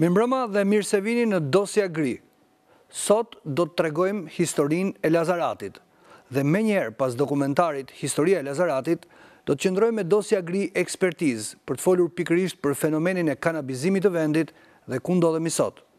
Mirëmbrëma dhe mirë se vini në Dosja Gri. Sot do të tregojmë historinë e Lazaratit dhe menjëherë pas dokumentarit Historia e Lazaratit, do të qëndrojmë me Dosja Gri Ekspertizë për të folur pikërisht për fenomenin e kanabizimit të vendit dhe ku ndodhemi sot.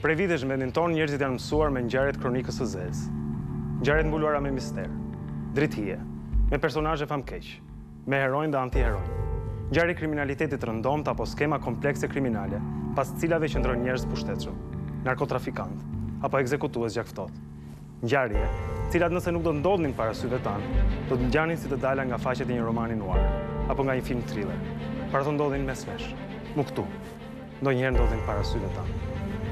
Prej vitesh në vendin tonë njerëzit janë mësuar me ngjarje të kronikës së zezë. Ngjarje të mbuluara me mister, dritëhije, me personazhe famëkeq, me heronj dhe antiheronj. Ngjarje kriminaliteti të rëndomtë apo skema komplekse kriminale, pas të cilave qëndrojnë njerëz të pushtetshëm, narkotrafikantë apo ekzekutues gjakftohtë. ngjarje, të cilat nëse nuk do të ndodhnin para syve tanë, do të ngjanin si të dala nga faqet e një romani noir, apo nga një film thriller. Por ato ndodhin mes nesh. Mu këtu. Ndonjëherë ndodhin para syve tanë.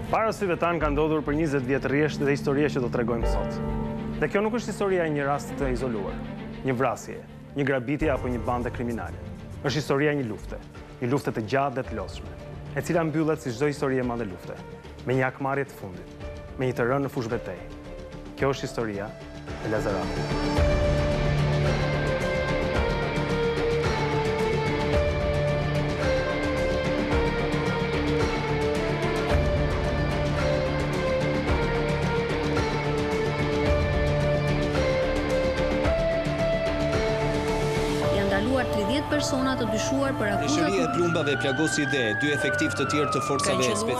Para syve tanë ka ndodhur për njëzet vjet rresht dhe historia që do të tregojmë sot. Dhe kjo nuk është historia e një rasti të izoluar, një vrasjeje, një grabitje apo një bande kriminale. Është historia e një lufte, një lufte të gjatë dhe të lodhshme, e cila mbyllet si çdo histori e madhe lufte. me një hakmarrje të fundit, me një të rënë në fushëbetejë. Kjo është historia e Lazaratit. Janë ndaluar tridhjetë persona të dyshuar për akuza të korrupsionit.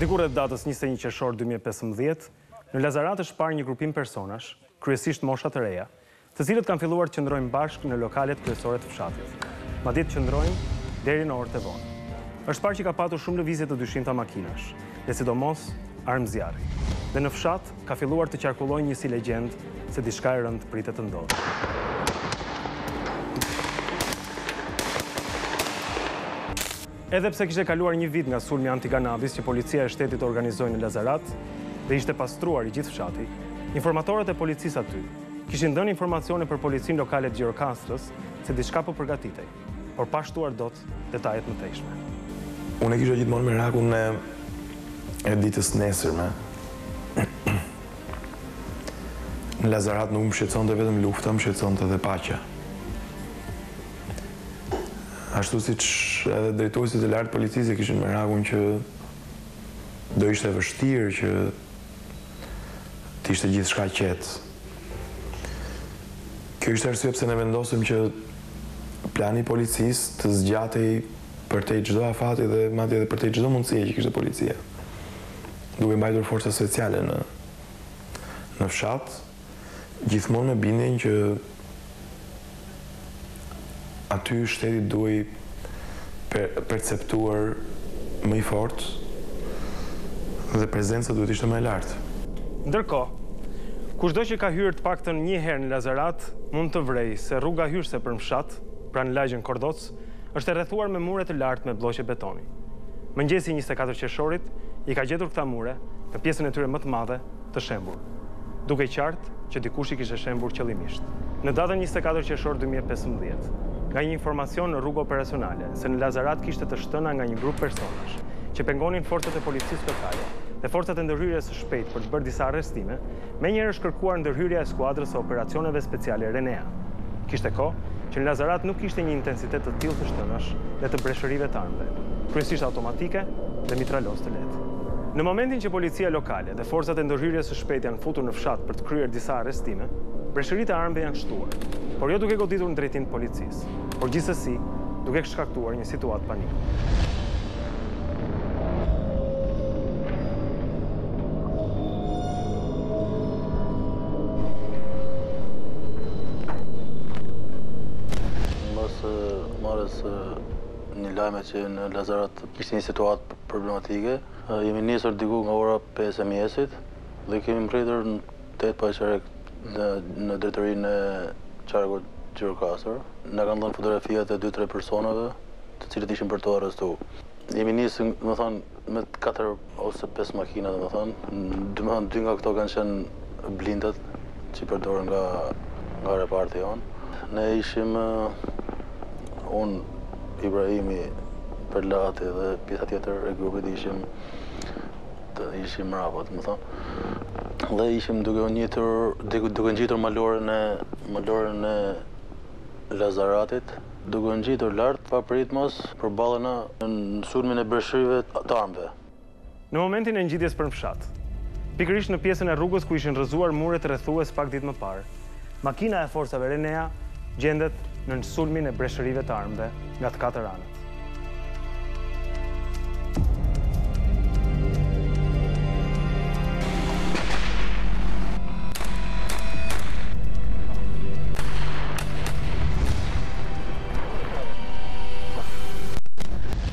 Diku rreth datës njëzet e një qershor dy mijë e pesëmbëdhjetë, në Lazarat është parë një grupim personash, kryesisht mosha të reja, të cilët kanë filluar të qëndrojnë bashkë në lokalet kryesore të fshatit. Madje të qëndrojnë deri në orët e vona. Është parë që ka patur shumë lëvizje të dyshimta makinash, dhe sidomos armë zjarri. Dhe në fshat, Ka filluar të qarkullojë një si legjendë se diçka e rëndë pritet të ndodhë. Edhe pse kishte kaluar një vit nga sulmi anti-kanabis që policia e shtetit organizoi në Lazarat dhe ishte pastruar i gjithë fshati, informatorët e policisë aty kishin dhënë informacione për policinë lokale të Gjirokastrës se diçka po përgatitej. por pa shtuar dot detaje të mëtejshme. Unë e kisha gjithmonë merakun e e ditës nesërme. Në Lazarat nuk më shqetësonte vetëm lufta, më shqetësonte dhe paqja. Ashtu siç edhe drejtuesit e lartë të policisë e kishin merakun që do ishte vështirë që të ishte gjithçka qetë. Kjo ishte arsyeja pse ne vendosëm që plani i policisë të zgjatej përtej çdo afati dhe madje edhe përtej çdo mundësie që kishte policia. Duke mbajtur forca speciale në në fshat, gjithmonë me bindjen që aty shteti duhej perceptuar më i fortë dhe prezenca duhet të ishte më e lartë. Ndërkohë, kushdo që ka hyrë të paktën një herë në Lazarat mund të vrejë se rruga hyrëse për në fshat, pra në lagjen Kordhocë, është e rrethuar me mure të lartë me blloqe betoni. Mëngjesi i njëzet e katër qershorit i ka gjetur këta mure, në pjesën e tyre më të madhe, të shembur, dukej qartë që dikush i kishte shembur qëllimisht. Në datën njëzet e katër qershor dy mijë e pesëmbëdhjetë, nga një informacion në rrugë operacionale se në Lazarat kishte të shtëna nga një grup personash që pengonin forcat e policisë lokale dhe forcat e ndërhyrjes së shpejtë për të bërë disa arrestime, menjëherë është kërkuar ndërhyrja e skuadrës së operacioneve speciale RENEA. Kishte kohë që në Lazarat nuk kishte një intensitet të tillë të shtënash dhe të breshërive të armëve, kryesisht automatike dhe mitraloz të lehtë. Në momentin që policia lokale, dhe forcat e ndërhyrjes së shpejtë janë futur në fshat për të kryer disa arrestime, breshëritë e armëve janë shtuar, por jo duke goditur në drejtim të policisë, por gjithsesi duke shkaktuar një situatë paniku. Mbas marrjes së një lajmi që në Lazarat kishte një situatë problematike, Jemi nisur diku nga ora pesë e mjesit dhe kemi mbërritur në tetë pa çerek në drejtorinë e qarkut Gjirokastër. Na kanë dhënë fotografiat e dy-tre personave, të cilët ishin për t'u arrestu. Jemi nisur, domethënë, me katër ose pesë makina, domethënë, domethënë dy nga këto kanë qenë blindat. që i përdoren nga nga reparti jonë. Ne ishim unë, Ibrahimi, Perlati dhe pjesa tjetër e grupit ishim të ishim mrapa, domethënë. Dhe ishim duke ngjitur, duke ngjitur maloren e maloren e Lazaratit, duke ngjitur lart papritmos përballena me sulmin e breshërive të armëve. Në momentin e ngjitjes për në fshat. Pikërisht në pjesën e rrugës ku ishin rrëzuar muret rrethues pak ditë më parë, makina e forcave RENEA gjendet nën sulmin e breshërive të armëve nga të katër anët.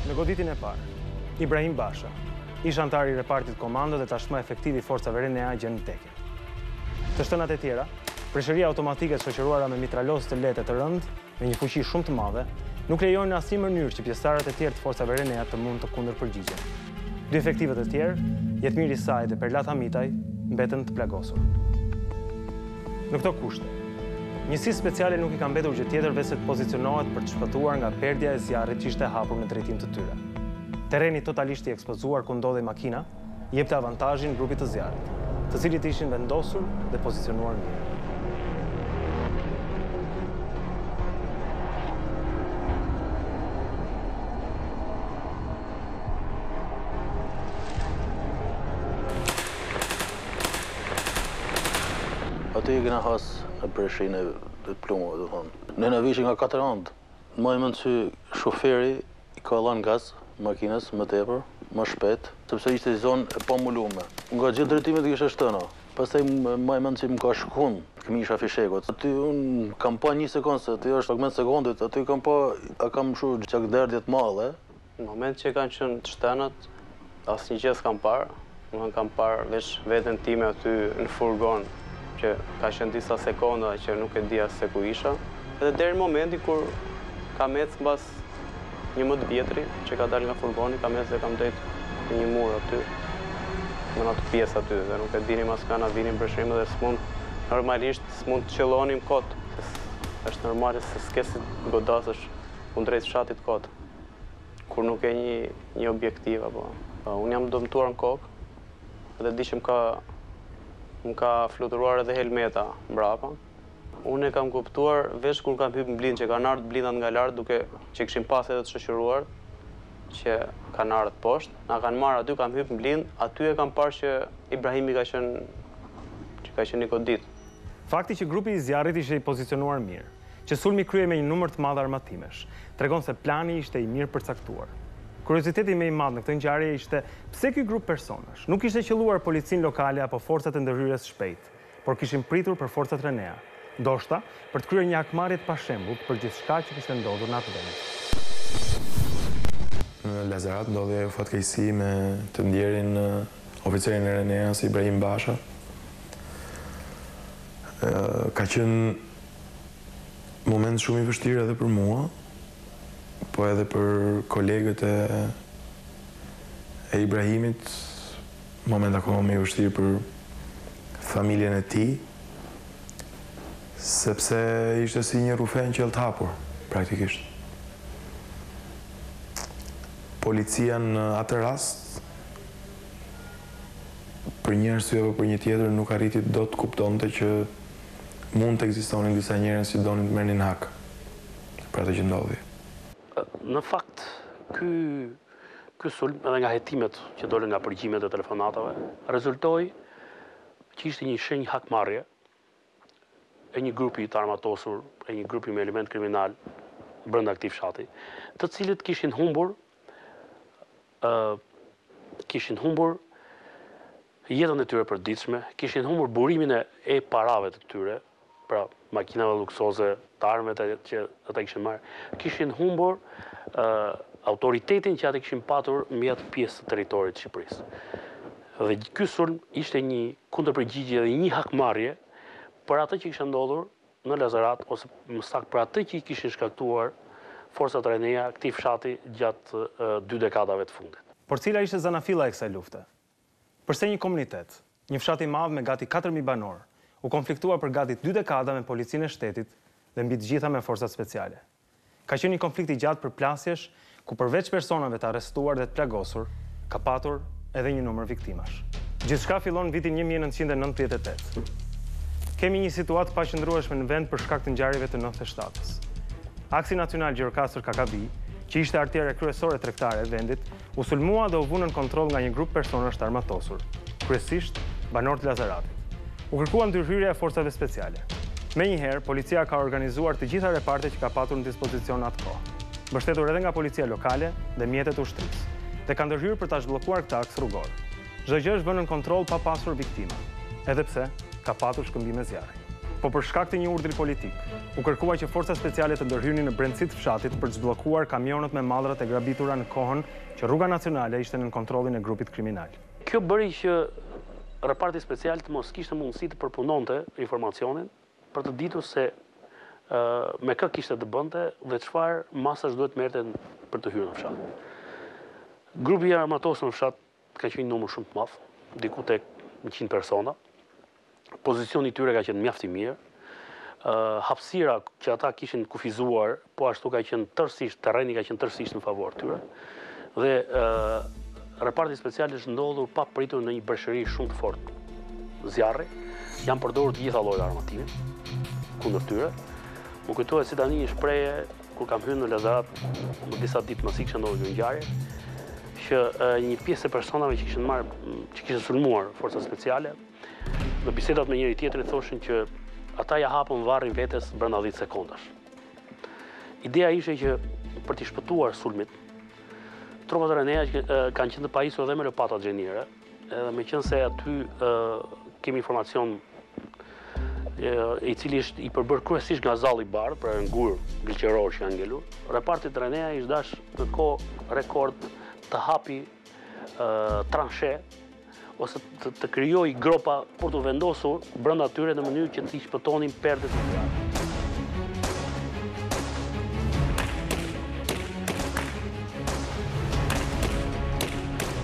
Në goditjen e parë. Ibrahim Basha, ish anëtar i repartit Komando dhe tashmë efektiv i forcave RENEA gjen vdekjen. Të shtënat e tjera, breshëri automatike të shoqëruara me mitralozë të lehtë e të rëndë, me një fuqi shumë të madhe, nuk lejojnë në asnjë mënyrë që pjesëtarët e tjerë të forcave RENEA të mund të kundërpërgjigjen. Dy efektivët e tjerë, Jetmir Isaj dhe Perlat Hamitaj, mbeten të plagosur. Në këto kushte, Njësisë Speciale nuk i ka mbetur gjë tjetër veçse të pozicionohet për të shpëtuar nga perdja e zjarrit që ishte hapur në drejtim të tyre. Terreni totalisht i ekspozuar ku ndodhej makina jepte avantazhin grupit të zjarrit, të cilët ishin vendosur dhe pozicionuar mirë. Aty e kena has breshrin e plumave do thon. Ne na vishin nga katër and. Maj mend si shoferi i ka lan gaz makinës më tepër më shpejt. Sepse ishte zon e pa mbulume. Nga gjith drejtimet kishte shtëna. Pastaj maj mend si më ka shkun këmisha fishekut. Aty un kam pa nji sekond se aty ësht fragment sekonde aty kam pa a kam shum gjakderdhje të madhe. Në moment që kanë qenë të shtënat, asnjë gjë s'kam parë. Unë kam parë veç veten time aty në furgon, që ka qenë disa sekonda që nuk e dija se ku isha. Edhe deri në momentin kur kam ec mbas një më të vjetri që ka dalë nga furgoni, kam ec dhe kam drejt në një mur aty, në atë pjesë aty dhe nuk e dinim as nga na vinin breshëritë dhe s'mund normalisht s'mund të qëllonim kot, është normale se s'ke si t'godasësh kundrejt fshatit kot. kur nuk ke një një objektiv apo. Po, unë jam dëmtuar në kokë dhe di që më ka më ka fluturuar edhe helmeta mbrapa. Unë e kam kuptuar veç kur kam hyp në blind, që kanë ardhur blindat nga lart duke që kishim pas edhe të shoqëruar që kanë ardhur poshtë. Na kanë marrë aty, kam hyp në blind, aty e kam parë që Ibrahimi ka qenë që ka qenë i godit. Fakti që grupi i zjarrit ishte i pozicionuar mirë. që sulmi kryhej me një numër të madh armatimesh, tregon se plani ishte i mirëpërcaktuar. Kurioziteti më i madh në këtë ngjarje ishte pse ky grup personash nuk kishte qëlluar policinë lokale apo forcat e ndërhyrjes së shpejtë, por kishin pritur për forcat RENEA, ndoshta për të kryer një hakmarrje të pashembullt për gjithçka që kishte ndodhur në atë vend. Në Lazarat ndodhi ajo fatkeqësi me të ndjerin oficerin e RENEA-s, Ibrahim Basha. Ka qenë Moment shumë i vështirë edhe për mua, po edhe për kolegët e e Ibrahimit, moment akoma më i vështirë për familjen e tij, sepse ishte si një rrufe në qiell të hapur, praktikisht. Policia në atë rast, për një arsye apo për një tjetër, nuk arriti dot të kuptonte që Mund të ekzistonin disa njerëz që donin të merrnin hak për atë që ndodhi. Në fakt, ky ky sulm, edhe nga hetimet që dolën nga përgjimet e telefonatave, rezultoi që ishte një shenjë hakmarrje e një grupi të armatosur, e një grupi me element kriminal brenda këtij fshati, të cilët kishin humbur kishin humbur jetën e tyre përditshme, kishin humbur burimin e parave të tyre, pra makinave luksoze, të armëve që ata kishin marrë, kishin humbur autoritetin që ata kishin patur mbi atë pjesë të territorit të Shqipërisë. Dhe ky sulm ishte një kundërpërgjigje dhe një hakmarrje për atë që kishte ndodhur në Lazarat ose më saktë për atë që i kishin shkaktuar forcat RENEA këtij fshati gjatë dy dekadave të fundit. Por cila ishte zanafilla e kësaj lufte? Përse një komunitet, një fshat i madh me gati katër mijë banorë, u konfliktua për gati dy dekada me policinë e shtetit dhe mbi të gjitha me forcat speciale? Ka qenë një konflikt i gjatë përplasjesh ku përveç personave të arrestuar dhe të plagosur, ka patur edhe një numër viktimash. Gjithçka fillon në vitin një mijë e nëntëqind e nëntëdhjetë e tetë. Kemi një situatë të paqëndrueshme në vend për shkak të ngjarjeve të nëntë e shtatës. Aksi Nacional Gjirokastër-Kakavi, që ishte arteria kryesore tregtare e vendit, u sulmua dhe u vu nën kontroll nga një grup personash të armatosur, kryesisht banorë të Lazaratit. U kërkua ndërhyrja e forcave speciale. Menjëherë, policia ka organizuar të gjitha repartet që ka patur në dispozicion në atë kohë, mbështetur edhe nga policia lokale dhe mjetet e ushtrisë, dhe ka ndërhyrë për ta zhbllokuar këtë aks rrugor. Çdo gjë është vënë nën kontroll pa pasur viktima, edhe pse ka patur shkëmbime zjarri. Po për shkak të një urdhri politik, u kërkua që forcat speciale të ndërhynin në brendësi të fshatit për të zbllokuar kamionët me mallrat e grabitura në kohën që rruga nacionale ishte nën kontrollin e grupit kriminal. Kjo bëri që reparti special të mos kishte mundësi të përpunonte informacionin për të ditur se me kë kishte të bënte dhe çfarë masash duhet të merrte për të hyrë në fshat. Grupi i armatosur në fshat Ka qenë një numër shumë të madh, diku tek njëqind persona. Pozicioni i tyre ka qenë mjaft i mirë. Hapësira që ata kishin kufizuar, po ashtu ka qenë tërësisht, terreni ka qenë tërësisht në favor të tyre. Dhe reparti special është ndodhur papritur në një breshëri shumë të fortë zjarri. Janë përdorur të gjitha lloje armatimi kundër tyre. Më kujtohet si tani një shprehje Kur kam hyrë në Lazarat disa ditë pasi kishte ndodhur kjo ngjarje, që një pjesë e personave që kishin marrë, që kishin sulmuar forcat speciale, në bisedat me njëri-tjetrin thoshin që ata ia hapën varrin vetes brenda 10 sekondash. Ideja ishte që për t'i shpëtuar sulmit, trupat Renea kanë qenë të pajisur edhe me lopata xheniere, Edhe meqenëse aty kemi një formacion i cili është i përbërë kryesisht nga zall i bardhë, pra gurë gëlqerorë që janë ngelur, repartit të Renea i është dashur në kohë rekord të hapi transhe, ose të krijojë gropa për t'u vendosur brenda atyre në mënyrë që t'i shpëtonin perdes së zjarrit.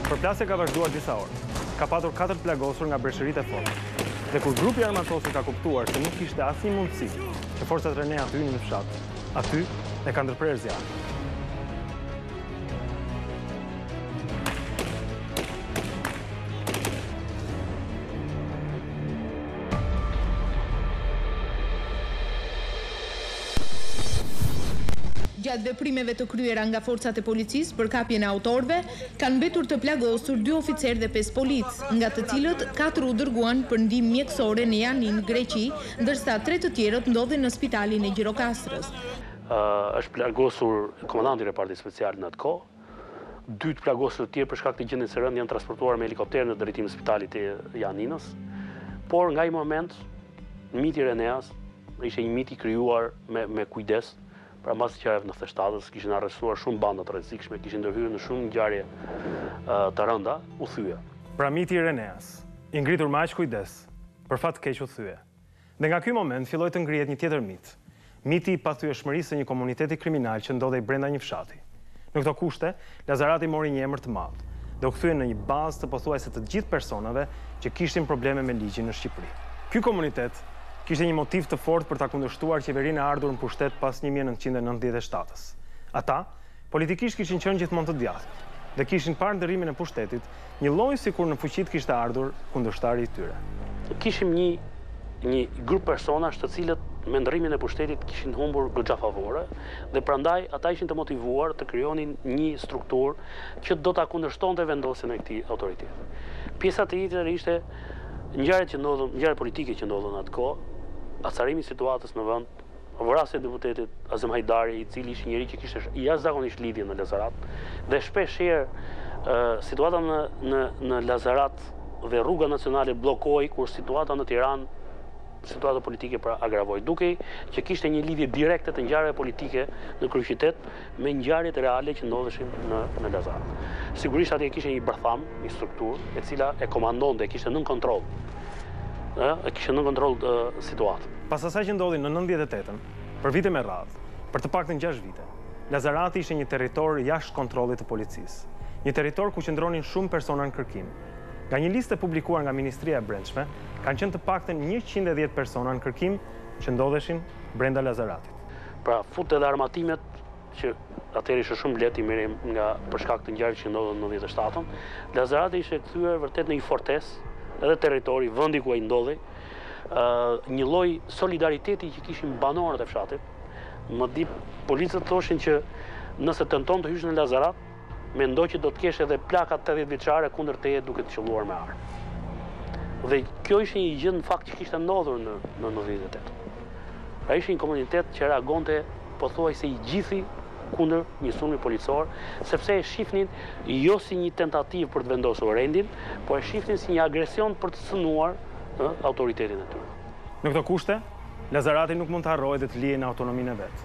Përplasja ka vazhduar disa orë. Ka patur katër të plagosur nga breshëritë e forta. Dhe kur grupi i armatosur ka kuptuar se nuk kishte asnjë mundësi që forcat Renea të hynin në fshat, aty e ka ndërprerë zjarrin. Gjatë veprimeve të kryera nga forcat e policisë për kapjen e autorëve, kanë mbetur të plagosur dy oficerë dhe pesë policë, nga të cilët katër u dërguan për ndihmë mjekësore në Janin, Greqi, ndërsa tre të tjerët ndodhen në spitalin e Gjirokastrës. Është plagosur komandanti i repartit special në atë kohë. Dy të plagosur të tjerë për shkak të gjendjes së rëndë janë transportuar me helikopter në drejtim të spitalit të Janinës. Por nga ai moment miti i Reneas ishte një mit i krijuar me me kujdes, pra mbas ngjarjeve nëntëdhjetë e shtatës kishin arrestuar shumë banda të rrezikshme, kishin ndërhyrë në shumë ngjarje të rënda, u thye. Pra miti i Reneas, i ngritur me aq kujdes, për fat të keq u thye. Dhe nga ky moment filloi të ngrihet një tjetër mit, miti i pathyeshmërisë së një komuniteti kriminal që ndodhej brenda një fshati. Në këto kushte, Lazarati mori një emër të madh dhe u kthye në një bazë të pothuajse të gjithë personave që kishin probleme me ligjin në Shqipëri. Ky komunitet kishte një motiv të fortë për ta kundërshtuar qeverinë e ardhur në pushtet pas një mijë e nëntëqind e nëntëdhjetë e shtatës. Ata, Politikisht kishin qenë gjithmonë të djathtë dhe kishin parë ndërrimin e pushtetit, njëlloj sikur në fuqi të kishte ardhur kundërshtari i tyre. Kishim një një grup personash të cilët me ndërrimin e pushtetit kishin humbur goxha favore dhe prandaj ata ishin të motivuar të krijonin një strukturë që do ta kundërshtonte vendosjen e këtij autoriteti. Pjesa tjetër ishte ngjarjet që ndodhën, ngjarjet politike që ndodhën atë kohë, acarimi i situatës në vend, Vrasja e deputetit Azem Hajdari, i cili ishte njeri që kishte jashtëzakonisht lidhje në Lazarat, dhe shpeshherë situata në Lazarat dhe rruga nacionale bllokohej kur situata në Tiranë situata politike pra agravohej, dukej që kishte një lidhje direkte të ngjarjeve politike në kryeqytet, me ngjarjet reale që ndodheshin në në Lazarat. Sigurisht atje kishte një bërtham, një strukturë e cila e komandonte, e kishte nën kontroll. Ë, e kishte nën kontroll situatën. Pas asaj që ndodhi në nëntëdhjetë e tetë-ën, për vite me radhë, për të paktën gjashtë vite, Lazarati ishte një territor jashtë kontrollit të policisë. Një territor ku qëndronin shumë persona në kërkim. Nga një listë e publikuar nga Ministria e Brendshme, kanë qenë të paktën njëqind e dhjetë persona në kërkim që ndodheshin brenda Lazaratit. Pra, fut edhe armatimet që atëherë ishte shumë lehtë i merrim nga për shkak të ngjarjeve që ndodhën në 97-ën. Lazarati ishte kthyer vërtet në një fortesë, edhe territori, vendi ku ai ndodhej, ë një lloj solidariteti që kishin banorët e fshatit. Madje policët thoshin që nëse tenton të hysh në Lazarat, mendo që do të kesh edhe plaka tetëdhjetë vjeçare kundër teje duke të qëlluar me armë. Dhe kjo ishte një gjë në fakt që kishte ndodhur në në 98. Pra ishte një komunitet që reagonte pothuajse i gjithi kundër një sulmi policor, sepse e shifnin jo si një tentativë për të vendosur rendin, por e shifnin si një agresion për të cënuar autoritetin e tyre. Në këto kushte, Lazarati nuk mund të harrohej dhe të lihej në autonominë e vet.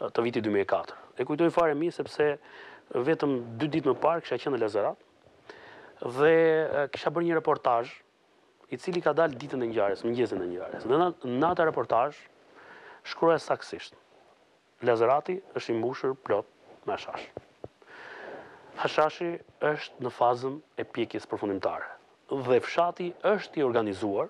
të vitit dy mijë e katër. E kujtoj fare mirë sepse vetëm dy ditë më parë kisha qenë në Lazarat dhe kisha bërë një reportazh i cili ka dalë ditën e ngjarjes, mëngjesin e ngjarjes. Dhe në atë reportazh shkruaj saktësisht. Lazarati është i mbushur plot me hashash. Hashashi është në fazën e pjekjes përfundimtare. Dhe fshati është i organizuar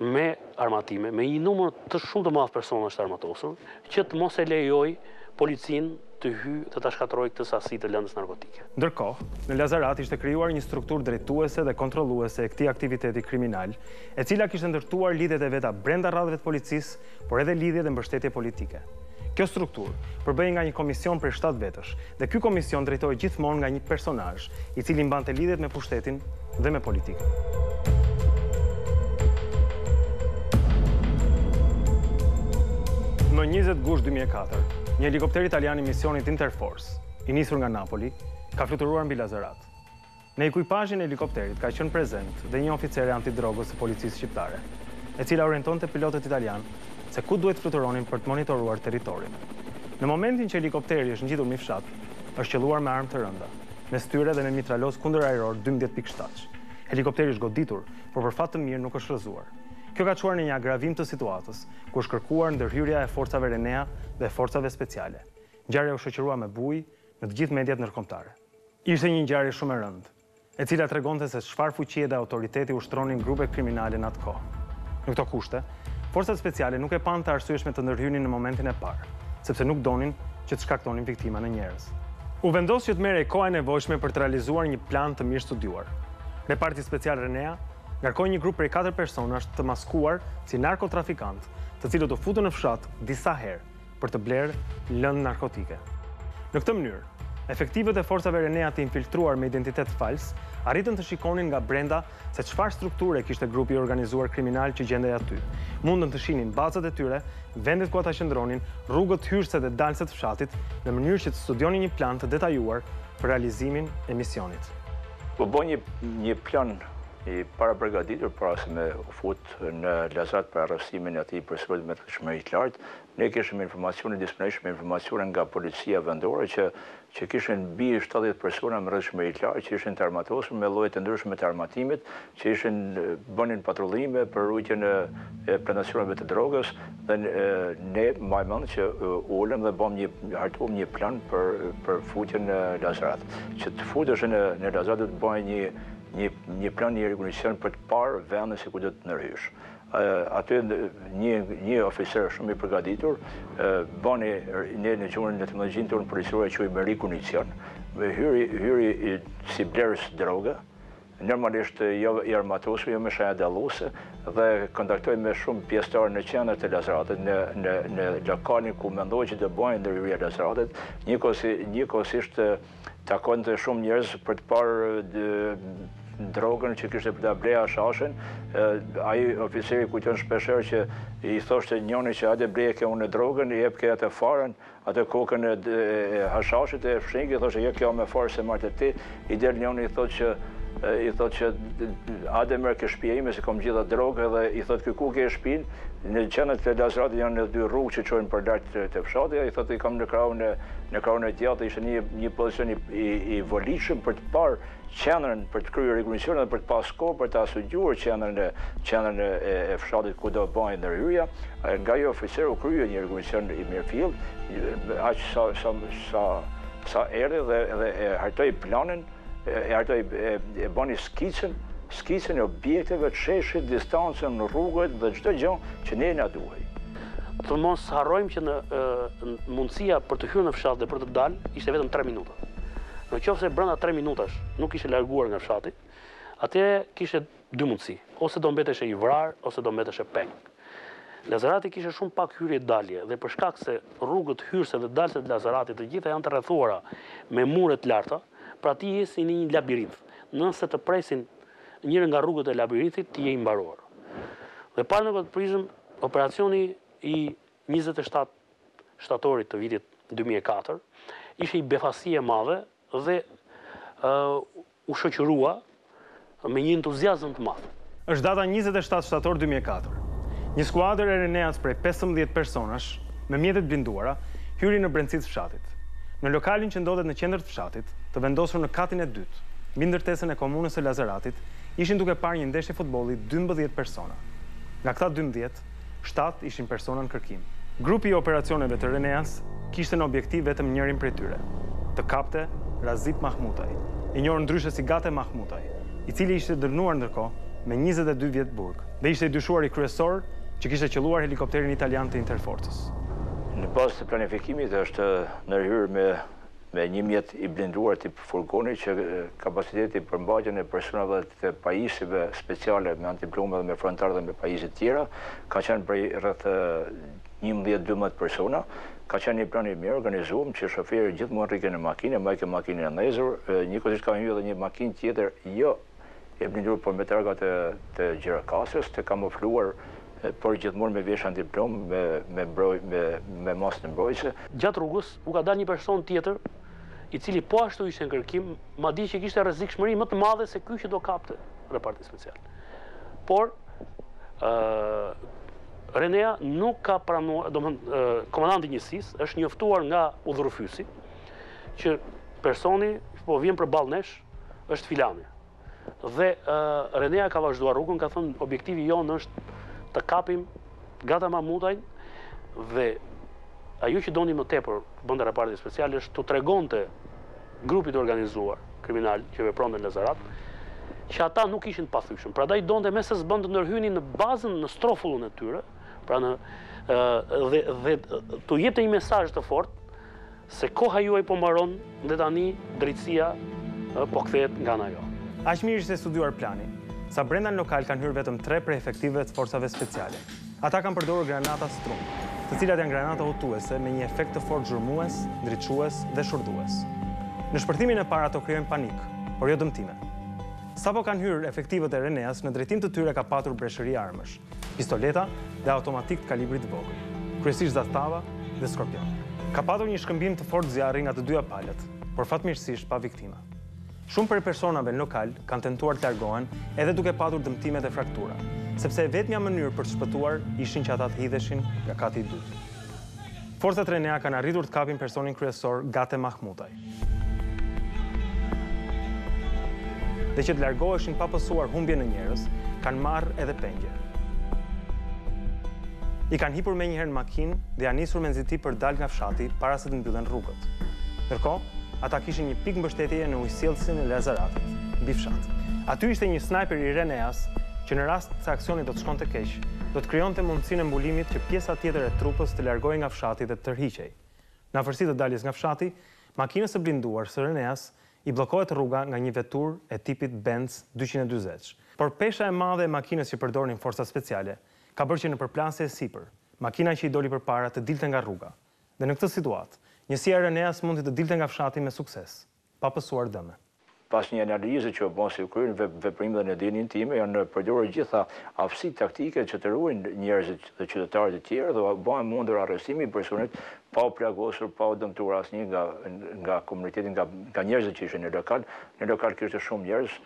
me armatime, me një numër të shumë të madh personash të armatosur, që të mos e lejojë policinë të hyjë dhe ta shkatërrojë këtë sasi të lëndës narkotike. Ndërkohë, në Lazarat ishte krijuar një strukturë drejtuese dhe kontrolluese e këtij aktiviteti kriminal, e cila kishte ndërtuar lidhjet e veta brenda radhëve të policisë por edhe lidhje dhe mbështetje politike. Kjo strukturë përbëhej nga një komision prej shtatë vetësh dhe ky komision drejtohej gjithmonë nga një personazh, i cili mbante lidhjet me pushtetin dhe me politikën. Më 20 gusht 2004, një helikopter italian i misionit Interforce, i nisur nga Napoli, ka fluturuar mbi Lazarat. Në ekuipazhin e helikopterit ka qenë prezent dhe një oficere e antidrogës së policisë shqiptare, e cila orientonte pilotët italianë se ku duhet fluturonin për të monitoruar territorin. Në momentin që helikopteri është ngjitur mbi fshat, është qëlluar me armë të rënda, mes tyre dhe me mitralozë kundërajrorë dymbëdhjetë pikë shtatë. Helikopteri është goditur, por për fat të mirë nuk është rrëzuar. Kjo ka çuar në një agravim të situatës, ku është kërkuar ndërhyrja e forcave RENEA dhe e forcave speciale. Ngjarja u shoqërua me bujë në të gjithë mediat ndërkombëtare. Ishte një ngjarje shumë e rëndë, e cila tregonte se çfarë fuqie dhe autoriteti ushtronin grupe kriminale në atë kohë. Në këto kushte, Forcat Speciale nuk e panë të arsyeshme të ndërhynin në momentin e parë, sepse nuk donin që të shkaktonin viktima në njerëz. U vendos që të merrej koha e nevojshme për të realizuar një plan të mirëstudiuar. Reparti Special Renea ngarkoi një grup prej katër personash të maskuar si narkotrafikantë, të cilët u futën në fshat disa herë për të blerë lëndë narkotike. Në këtë mënyrë, efektivët e forcave RENEA të infiltruar me identitet fals arritën të shikonin nga brenda se çfarë strukture kishte grupi i organizuar kriminal që gjendej aty. Mundën të shihnin bazat e tyre, vendet ku ata qëndronin, rrugët hyrëse dhe dalëse të fshatit, në mënyrë që të studionin një plan të detajuar për realizimin e misionit. U bë një një plan i parapërgatitur para se me u fut në Lazarat për arrestimin e atij personi me rrezikshmëri të lartë, Ne kishim informacione, disponojshim informacione nga policia vendore që që kishin mbi shtatëdhjetë persona me rrezikshmëri të lartë që ishin të armatosur me lloje të ndryshme të armatimit, që ishin banin patrullime për rujtjen e e plantacioneve të drogës dhe ne mbaj mend që u ulëm dhe bëmë një hartuam një plan për për futjen në Lazarat. Që të futesh në në Lazarat duhet të bëhej një një një plan një rikonicion për të parë vendin se ku do të ndërhysh. Aty një një oficer shumë i përgatitur bani ne në gjuhën në terminologjinë tonë policore e quajmë rikonicion. Hyri hyri si blerës droge, normalisht jo i armatosur, jo me shenja dalluese dhe kontaktoi me shumë pjesëtarë në qendër të Lazaratit, në në në lokalin ku mendohej që do bëhej ndërhyrja e Lazaratit, njëkohësi njëkohësisht takonte shumë njerëz për të parë drogën që kishte për ta ble hashashin, ai oficeri kujton shpeshherë që i thoshte njoni që hajde bleje ke unë drogën, i jepke atë farën, atë kokën e, e hashashit e fshike, i thoshte jo kjo me farë s'e marr të ti, i del njoni i thotë që i thotë që hajde merr ke shpia ime se kam gjithë atë drogë dhe i thotë ky ku e ke shpinë, Në qendër te Lazarati janë edhe dy rrugë që çojnë përlart te fshati, si i thonë i kam në krahun e në krahun e djathtë, ishte një një pozicion i i volitshëm për të parë qendrën, për të kryer rekonicionin dhe për të pasë kohë për ta studiuar qendrën e qendrën e, e fshatit ku do bëhej ndërhyrja. Nga një oficer u krye një rekonicion i mirëfilltë, aq sa sa sa sa erdhi dhe dhe e hartoi planin E hartoi, e bani skicën, skicën e objekteve, të sheshit, distancën, rrugët dhe çdo gjë që ne na duhej. Të mos harrojmë që në mundësia për të hyrë në fshat dhe për të dalë ishte vetëm tre minuta. Në qoftë se brenda tre minutash nuk ishe larguar nga fshati, atëherë kishe Dy mundësi, ose do mbeteshe i vrarë, ose do mbeteshe peng. Lazarati kishte shumë pak hyrje dalje dhe për shkak se rrugët hyrëse dhe dalëse të Lazaratit të gjitha janë të rrethuara me mure të larta, pra ti je si në një labirint, nëse të presin njërën nga rrugët e labirintit ti je i mbaruar. Dhe parë në këtë prizëm, operacioni i njëzet e shtatë shtatorit të vitit dy mijë e katër ishte një befasi e madhe dhe u shoqërua me një entuziazëm të madh. Është data njëzet e shtatë shtator dy mijë e katër. Një skuadër e Reneas prej pesëmbëdhjetë personash, me mjete të blinduara, hyri në brendësi të fshatit. Në lokalin që ndodhet në qendër të fshatit, të vendosur në katin e dytë, mbi ndërtesën e komunës së Lazaratit, ishin duke parë një ndeshje futbolli dymbëdhjetë persona. Nga këta dymbëdhjetë, Shtatë ishin persona në kërkim. Grupi i operacioneve të RENEA-s kishte në objektiv vetëm njërin prej tyre, të kapte Razip Mahmutaj, i njohur ndryshe si Gate Mahmutaj, i cili ishte dënuar ndërkohë me njëzet e dy vjet burg dhe ishte i dyshuari kryesor që kishte qëlluar helikopterin italian të Interforcës. Në bazë të planifikimit është ndërhyrë me me një mjet i blinduar tip furgoni që kapaciteti për mbajtjen e personave dhe të pajisjeve speciale me antiplumb dhe me frontarë dhe me pajisje të tjera ka qenë prej rreth njëmbëdhjetë dymbëdhjetë persona ka qenë një plan i mirë organizuar që shoferi gjithmonë rrinte në makinë e mbante makinën e ndezur njëkohësisht ka hyrë edhe një makinë tjetër jo e blindur për me targa të Gjirokastrës, të kamufluar, por gjithmonë me veshje antiplumb, me masa mbrojtëse. Gjatë rrugës u ka dalë një person tjetër, i cili po ashtu ishte në kërkim, madje që kishte rrezikshmëri më të madhe se ky që do kapte reparti special. Por, Renea nuk ka pranuar, domethënë komandanti i njësisë është njoftuar nga udhërrëfyesi që personi po vjen përballë nesh, është filani. Dhe Renea ka vazhduar rrugën, ka thënë objektivi jonë është të kapim Gate Mahmutajn dhe ajo që donte më tepër të bënte reparti special është t'i tregonte grupit të organizuar kriminal që vepron në Lazarat, që ata nuk ishin të pathyshëm. Prandaj donte me se s'bën të ndërhynte në bazën, në strofullën e tyre, pra në, dhe, dhe t'u jepte një mesazh të fort, se koha juaj po mbaron dhe tani drejtësia po kthehet nga ana jo. Aq mirë ishte studiuar plani, sa brenda në lokal kanë hyrë vetëm tre prej efektivëve të forcave speciale. Ata kanë përdorur granata strum, të cilat janë granata hutuese me një efekt të fortë zhurmues, ndriçues dhe shurdhues. Në shpërthimin e parë ato krijojnë panik, por jo dëmtime. Sapo kanë hyrë efektivët e RENEA-s në drejtim të tyre ka patur breshëri armësh. pistoleta dhe automatikë të kalibrit të vogël, kryesisht Zastava dhe Skorpion. Ka patur një shkëmbim të fortë zjarri nga të dyja palët, por fatmirësisht pa viktima. Shumë prej personave në lokal kanë tentuar të largohen edhe duke patur dëmtime dhe fraktura, sepse e vetmja mënyrë për të shpëtuar ishin që ata të hidheshin nga kati i dytë. Forcat RENEA kanë arritur të kapin personin kryesor Gate Mahmutaj. dhe që të largoheshin pa pësuar humbje në njerëz, kanë marrë edhe pengje. I kanë hipur menjëherë në makinë dhe janë nisur me nxitim për të dalë nga fshati para se të mbyllen rrugët. Ndërkohë, ata kishin një pikë mbështetje në ujësjellësin e Lazaratit, mbi fshat. Aty ishte një snajper i RENEA-s që në rast se aksioni do të shkonte keq, do të krijonte mundësinë e mbulimit që pjesa tjetër e trupës të largohej nga fshati dhe të tërhiqej. Në afërsi të daljes nga fshati, makinës së blinduar së Reneas i bllokohet rruga nga një veturë e tipit Benz dyqind e dyzet. Por pesha e madhe e makinës që përdornin forcat speciale, ka bërë që në përplasje e sipër, makina që i doli përpara të dilte nga rruga. Dhe në këtë situatë, njësia e Reneas mundi të dilte nga fshati me sukses. pa pësuar dëme. Pas një analize që u bë si u kryen veprimet dhe në dijeninë time janë përdorur gjitha aftësitë taktike që të ruajnë njerëzit dhe qytetarët e tjerë dhe u bë e mundur arrestimi i personit pa u plagosur, pa u dëmtuar asnjë nga nga komuniteti nga nga njerëzit që ishin në lokal. Në lokal kishte shumë njerëz,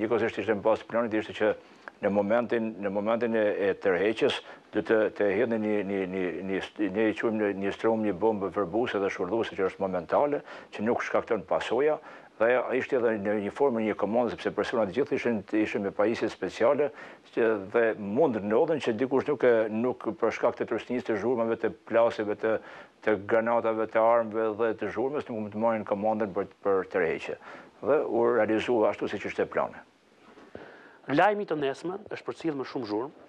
njëkohësisht ishte mbas planit ishte që në momentin, në momentin e, e tërheqjes, do të, të hidhnim një, një, një, një, ne i quajmë një, një strum, një bombë verbuse dhe shurdhuse që është momentale, që nuk shkakton pasoja, dhe ajo ishte edhe në një formë një komande, sepse personat gjithë ishin, ishin me pajisje speciale, që, dhe mund të ndodhte që dikush nuk, nuk për shkak të trysnisë të zhurmave, të plasjeve, të, të granatave, të armëve dhe të zhurmës, nuk mund të marrin komandën për, për tërheqje. Dhe u realizua ashtu siç ishte plani. Lajmi të nesmen është përcjellë me shumë zhurmë,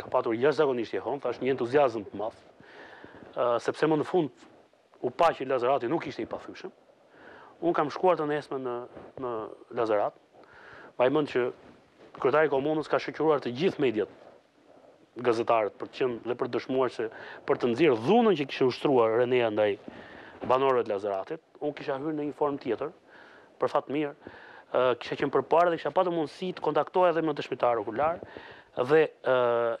ka patur jashtëzakonisht jehonë, thashë një entuziazëm të madh, sepse më në fund u pa që Lazarati nuk ishte i pathyshëm. Unë kam shkuar të nesmen në Lazarat, mbaj mend që kryetari i komunës ka shoqëruar të gjithë mediat gazetarët për të qenë dhe për të dëshmuar se për të nxjerrë dhunën që kishte ushtruar Renea ndaj banorëve të Lazaratit, unë kisha hyrë në një formë tjetër, për fat mirë, kisha qenë përpara dhe kisha patur mundësi të kontaktoja edhe me dëshmitarë okularë dhe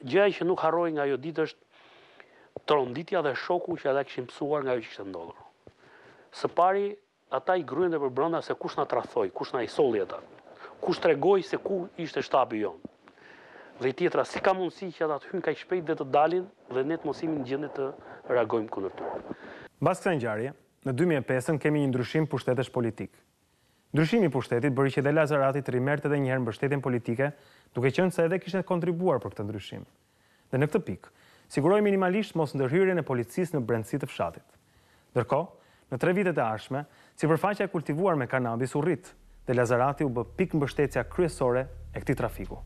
gjëja që nuk harroj nga ajo ditë është tronditja dhe shoku që ata kishin pësuar nga ajo që kishte ndodhur. Së pari, Ata i grryente përbrenda se kush na tradhtoi, kush na i solli ata. Kush tregoi se ku ishte shtabi ynë. Dhe tjetra, si ka mundësi që ata të hyjnë kaq shpejt dhe të dalin dhe ne të mos jemi në gjendje të reagojmë kundër tyre. Mbas kësaj ngjarje, në dy mijë e pesën kemi një ndryshim pushtetesh politik. Ndryshimi i pushtetit bëri që dhe Lazarati të rimerrte edhe një herë mbështetjen politike duke qenë se edhe kishte kontribuar për këtë ndryshim. dhe në këtë pikë siguroi minimalisht mosndërhyrjen e policisë në brendësi të fshatit. Ndërkohë, në tre vitet e ardhshme, sipërfaqja e kultivuar me kanabis u rrit dhe Lazarati u bë pikëmbështetja kryesore e këtij trafiku.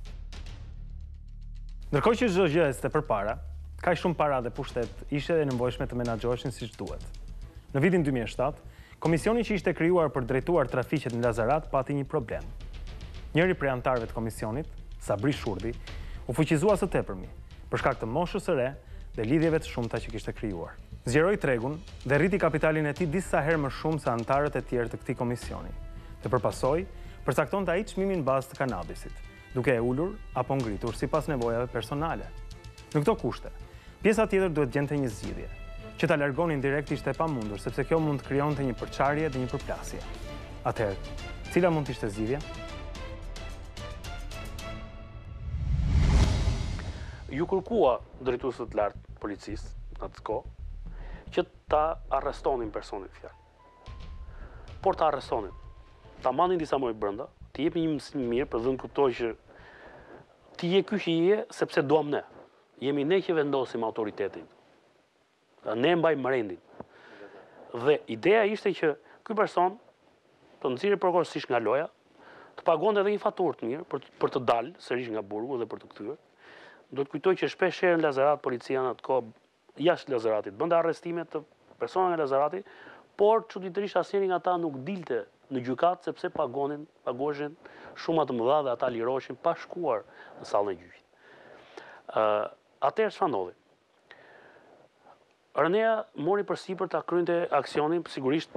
Ndërkohë që çdo gjë ecte përpara, kaq shumë para dhe pushtet ishte e nevojshme të menaxhoheshin siç duhet. Në vitin dy mijë e shtatë, Komisioni që ishte krijuar për drejtuar trafiqet në Lazarat pati një problem. Njëri prej anëtarëve të komisionit, Sabri Shurdhi, u fuqizua së tepërmi, për shkak të moshës së re dhe lidhjeve të shumta që kishte krijuar. Zgjeroi tregun dhe rriti kapitalin e tij disa herë më shumë se anëtarët e tjerë të këtij komisioni dhe për pasojë, përcaktonte ai çmimin bazë të kanabisit, duke e ulur apo ngritur sipas nevojave personale. Në këto kushte, pjesa tjetër duhet të gjente një zgjidhje. Që ta largonin direkt ishte e pamundur, sepse kjo mund të krijonte një përçarje dhe një përplasje. Atëherë, cila mund të ishte zgjidhja? Iu kërkua drejtuesve të lartë të policisë në atë kohë që ta arrestonin personin në fjalë. Por ta arrestonin. Ta mbanin disa muaj brenda, t'i jepnin një mësim të mirë për t'i dhënë të kuptojë që ti je ky që je sepse duam ne. Jemi ne që vendosim autoritetin. Ne mbajmë rendin. Dhe ideja ishte që ky person të nxirrej përkohësisht nga loja, të pagonte edhe një faturë të mirë për të dalë sërish nga burgu dhe për t'u kthyer. Dua të kujtoj që shpeshherë në Lazarat policia në atë kohë jashtë Lazeratit, bënte arrestime të personave nga Lazerati, por çuditërisht asnjëri nga ta nuk dilte në gjykatë sepse pagonin, paguheshin shuma të mëdha dhe ata liroheshin pa shkuar në sallën e gjyqit. Ë, atëherë çfarë ndodhi? Renea mori përsipër ta kryente aksionin, sigurisht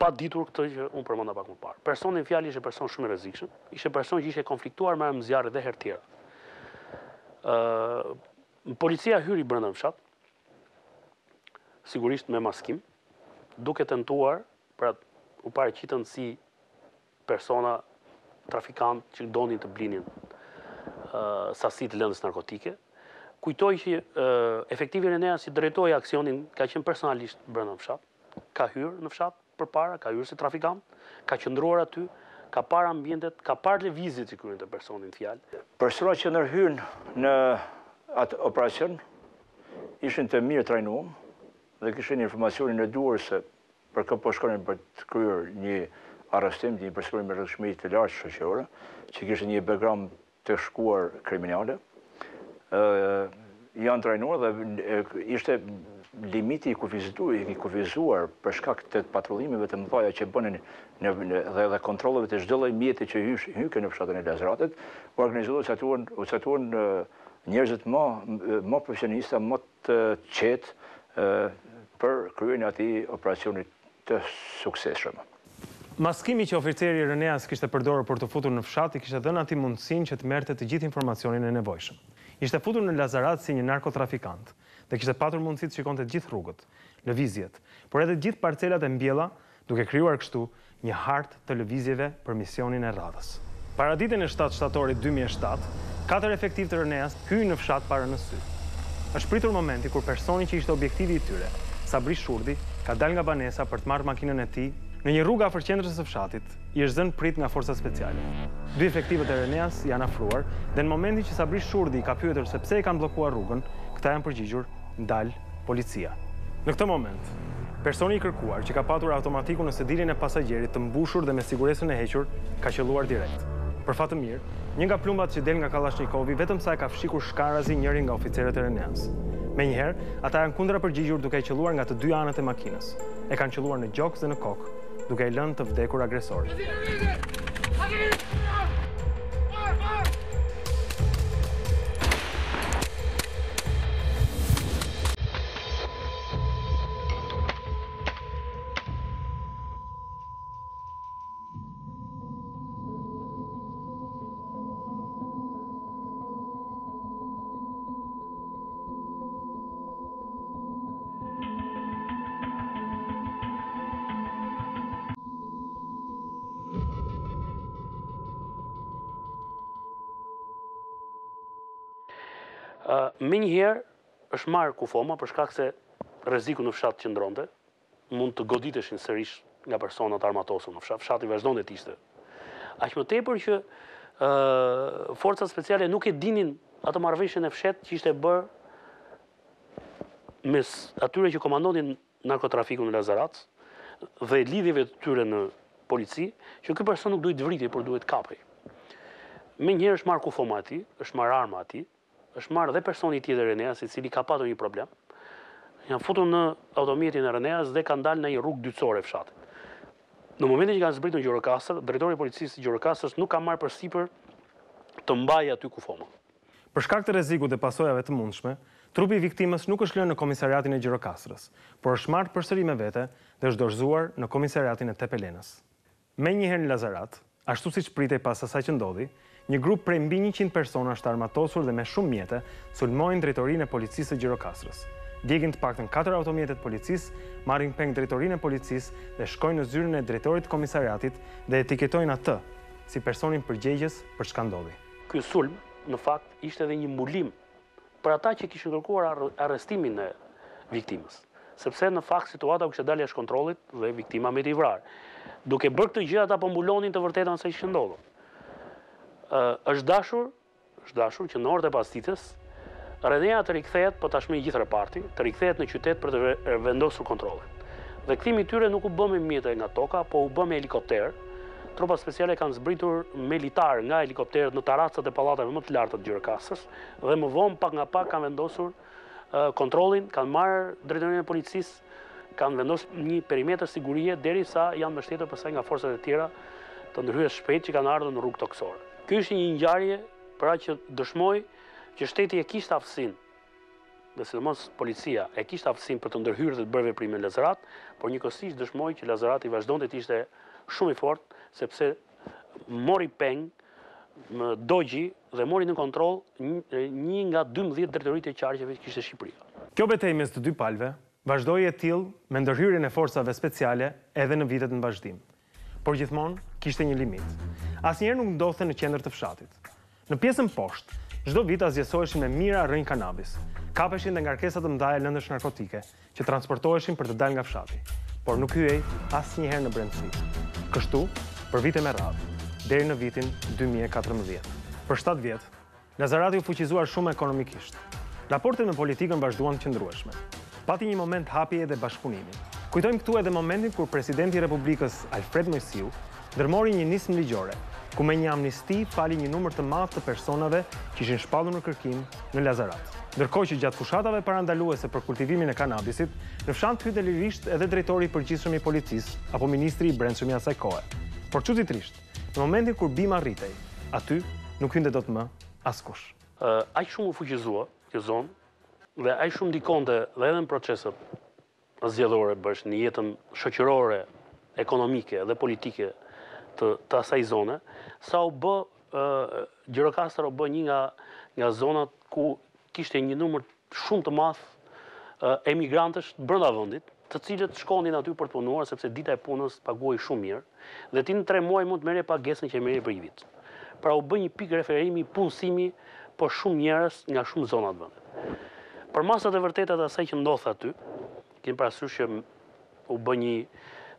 pa ditur këtë që unë përmenda pak më parë. Personi në fjalë ishte person shumë i rrezikshëm, ishte person që ishte konfliktuar me armë zjarri dhe herë tjera. Ë, Policia hyri brenda në fshat, sigurisht me maskim, duke tentuar, pra u paraqitën si persona trafikantë që donin të blinin sasi të lëndës narkotike. Kujtoj që efektivi i Reneas që drejtoi aksionin ka qenë personalisht brenda në fshat, ka hyrë në fshat, përpara, ka hyrë si trafikant, ka qëndruar aty, ka parë ambientet, ka parë lëvizjet që kryente personi në fjalë. Personat që ndërhynë në atë operacion ishin të mirëtrajnuar dhe kishin informacionin e duhur se për kë po shkonin për të kryer një arrestim të një personi me rrezikshmëri të lartë shoqërore, që kishte një background të shkuar kriminale janë trajnuar dhe ishte limiti i kufizuar, i kufizuar për shkak të patrullimeve të mëdhaja që bënin dhe dhe kontrolleve të çdo lloj mjeti që hyke në fshatin e Lazratit, u organizuan u caktuan, u caktuan njerëzit më më profesionista, më të qetë për kryerjen e atij operacioni të suksesshëm. Maskimi që oficeri i Reneas kishte përdorur për t'u futur në fshat i kishte dhënë atij mundësinë që të merrte të gjithë informacionin e nevojshëm. Ishte futur në Lazarat si një narkotrafikant dhe kishte patur mundësi të shikonte të gjithë rrugët, lëvizjet, por edhe të gjithë parcelat e mbjella, duke krijuar kështu një hartë të lëvizjeve për misionin e radhës. Paraditen e shtatë shtatorit dy mijë e shtatë, katër efektivë të RENEA-s hyjnë në fshat pa rënë në sy. Është pritur momenti kur personi që ishte objektivi i tyre, Sabri Shurdi, ka dalë nga banesa për të marrë makinën e tij, Në një rrugë afër qendrës së fshatit, i është zënë pritë nga Forcat Speciale. Dy efektivët e RENEA-s janë afruar dhe në momentin që Sabri Shurdi i ka pyetur se pse e kanë bllokuar rrugën, këta janë përgjigjur, Ndal! Policia. Në këtë moment, personi i kërkuar që ka patur automatikun në sediljen e pasagjerit të mbushur dhe me siguresën e hequr, ka qëlluar direkt. Për fat të mirë, një nga plumbat që del nga kallashnikovi vetëm sa e ka fshikur shkarazi njërin nga oficerët e RENEA-s. Menjëherë, ata janë kundrapërgjigjur duke e qëlluar nga të dy anët e makinës. E kanë qëlluar në gjoks dhe në kokë. duke e lënë të vdekur agresorin. Menjëherë është marrë kufoma për shkak se rreziku në fshat qëndronte, mund të goditeshin sërish nga persona të armatosur në fshat. Fshati vazhdonte të ishte. Aq më tepër që forcat speciale nuk e dinin atë marrëveshjen e fshehtë që ishte bërë mes atyre që komandonin narkotrafikun në Lazarat dhe lidhjeve të tyre në polici, që ky person nuk duhej të vritej, por duhej të kapej. Menjëherë është marrë kufoma e tij, është marrë arma e tij, Është marrë dhe personi tjetër i Reneas, i cili ka patur një problem. Janë futur në automjetin e Reneas dhe kanë dalë në një rrugë dytësore të fshatit. Në momentin që kanë zbritur në Gjirokastër, drejtori i Policisë së Gjirokastrës nuk ka marrë përsipër të mbajë aty kufomën. Për shkak të rrezikut dhe pasojave të mundshme, trupi i viktimës nuk është lënë në Komisariatin e Gjirokastrës, por është marrë përsëri me vete dhe është dorëzuar në Komisariatin e Tepelenës. Menjëherë në Lazarat, ashtu siç pritej pas asaj që ndodhi, një grup prej mbi njëqind personash të armatosur dhe me shumë mjete sulmojnë drejtorinë e Policisë së Gjirokastrës. Djegin të paktën katër automjete të policisë, marrin peng drejtorinë e policisë dhe shkojnë në zyrën e drejtorit të komisariatit dhe etiketojnë atë si personin përgjegjës për çka ndodhi. Ky sulm, në fakt, ishte edhe një mbulim për ata që kishin kërkuar arrestimin e viktimës, sepse në fakt situata u kishte dalë jashtë kontrollit dhe viktima mbeti i vrarë. Duke bërë këtë gjë ata po mbulonin të vërtetën e asaj që kishte ndodhur. Ë, është dashur, është dashur që në orët e pasdites Renea të rikthehet, po tashmë i gjithë reparti, të rikthehet në qytet për të vendosur kontrollin. Dhe kthimi i tyre nuk u bë me mjete nga toka, po u bë me helikopter. Trupat speciale kanë zbritur me litar nga helikopterët në tarracat e pallateve më të larta të Gjirokastrës. dhe më vonë pak nga pak kanë vendosur kontrollin, kanë marrë drejtorinë e policisë, kanë vendosur një perimetër sigurie derisa janë mbështetur pastaj nga forcat e tjera të ndërhyrjes së shpejtë që kanë ardhur në rrugë tokësore. Kjo ishte një ngjarje pra që dëshmoi që shteti e kishte aftësinë, dhe sidomos policia e kishte aftësinë për të ndërhyrë dhe të bërë veprime në Lazarat, por njëkohësisht dëshmoi që Lazarati vazhdonte të ishte shumë i fortë, sepse mori peng, dogji dhe mori në kontroll një nga dymbëdhjetë drejtoritë e qarqeve që kishte Shqipëria. Kjo betejë mes të dy palëve vazhdoi e tillë me ndërhyrjen e forcave speciale edhe në vitet në vazhdim. Por gjithmonë kishte një limit. Asnjëherë nuk ndodhte në qendër të fshatit. Në pjesën poshtë, çdo vit asgjësoheshin me mijëra rrënjë kanabis. Kapeshin dhe ngarkesa të mëdha lëndësh narkotike, që transportoheshin për të dalë nga fshati, por nuk hyhej asnjëherë në brendësi. Kështu, për vite me radhë, deri në vitin dy mijë e katërmbëdhjetë. Për shtatë vjet, Lazarati u fuqizua shumë ekonomikisht. Raportet me politikën vazhduan të qëndrueshme. Pati një moment hapjeje dhe bashkëpunimi. Kujtojmë këtu edhe momentin kur Presidenti i Republikës, Alfred Moisiu, ndërmori një nismë ligjore, ku me një amnisti fali një numër të madh të personave që ishin shpallur në kërkim në Lazarat. Ndërkohë që gjatë fushatave parandaluese për kultivimin e kanabisit, në fshat hynte lirisht edhe drejtori i përgjithshëm i policisë apo ministri i brendshëm i asaj kohe. Por çuditërisht, në momentin kur bima rritej, aty nuk hynte dot më askush. Aq shumë u fuqizua kjo zonë dhe aq shumë ndikonte dhe edhe në proceset zgjedhore bësh në jetën shoqërore, ekonomike dhe politike të asaj zone, sa u bë Gjirokastra u bë një nga zonat ku kishte një numër shumë të madh emigrantësh brenda vendit, të cilët shkonin aty për të punuar sepse dita e punës paguhej shumë mirë. dhe ti në tre muaj mund të merrje pagesën që e merrje për një vit. Pra u bë një pikë referimi punësimi për shumë njerëz nga shumë zona të vendit. Përmasat e vërteta të asaj që ndodh aty, kemi parasysh që u bë një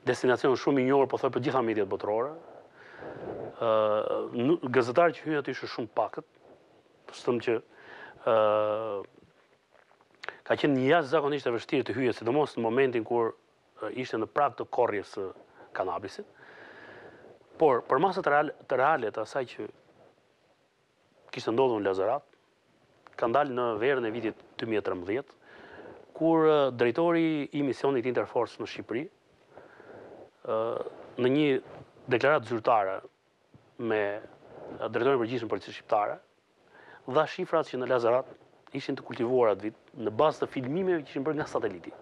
destinacion shumë i njohur, pothuaj për gjitha mediat botërore. Ë gazetarë që hyjnë aty ishin shumë pakët. Po themi që ë ka qenë një jashtëzakonisht e vështirë të hyjë, sidomos në momentin kur ishte në prag të korrjes së kanabisit, por përmasat reale të asaj që kishte ndodhur në Lazarat kanë dalë në verën e vitit 2013, kur drejtori i misionit Interforce në Shqipëri në një deklaratë zyrtare me drejtorin e përgjithshëm policisë shqiptare, dha shifrat që në Lazarat ishin të kultivuar atë vit në bazë të filmimeve që ishin bërë nga sateliti.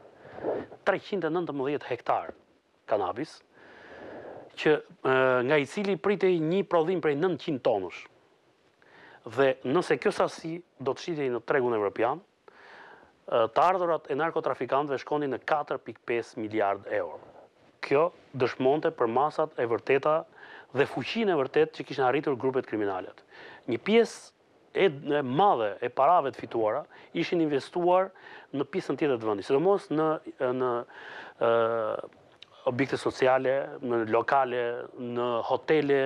319 hektar kanabis, që nga i cili pritej një prodhim prej 900 tonësh. Dhe nëse kjo sasi do të shitej në tregun evropian, Të ardhurat e narkotrafikantëve shkonin në katër pikë pesë miliardë euro. Kjo dëshmonte për masat e vërteta dhe fuqinë e vërtetë që kishin arritur grupet kriminale. Një pjesë e madhe e parave të fituara ishin investuar në pjesën tjetër të vendit, sidomos në objekte sociale, në lokale, në hotele,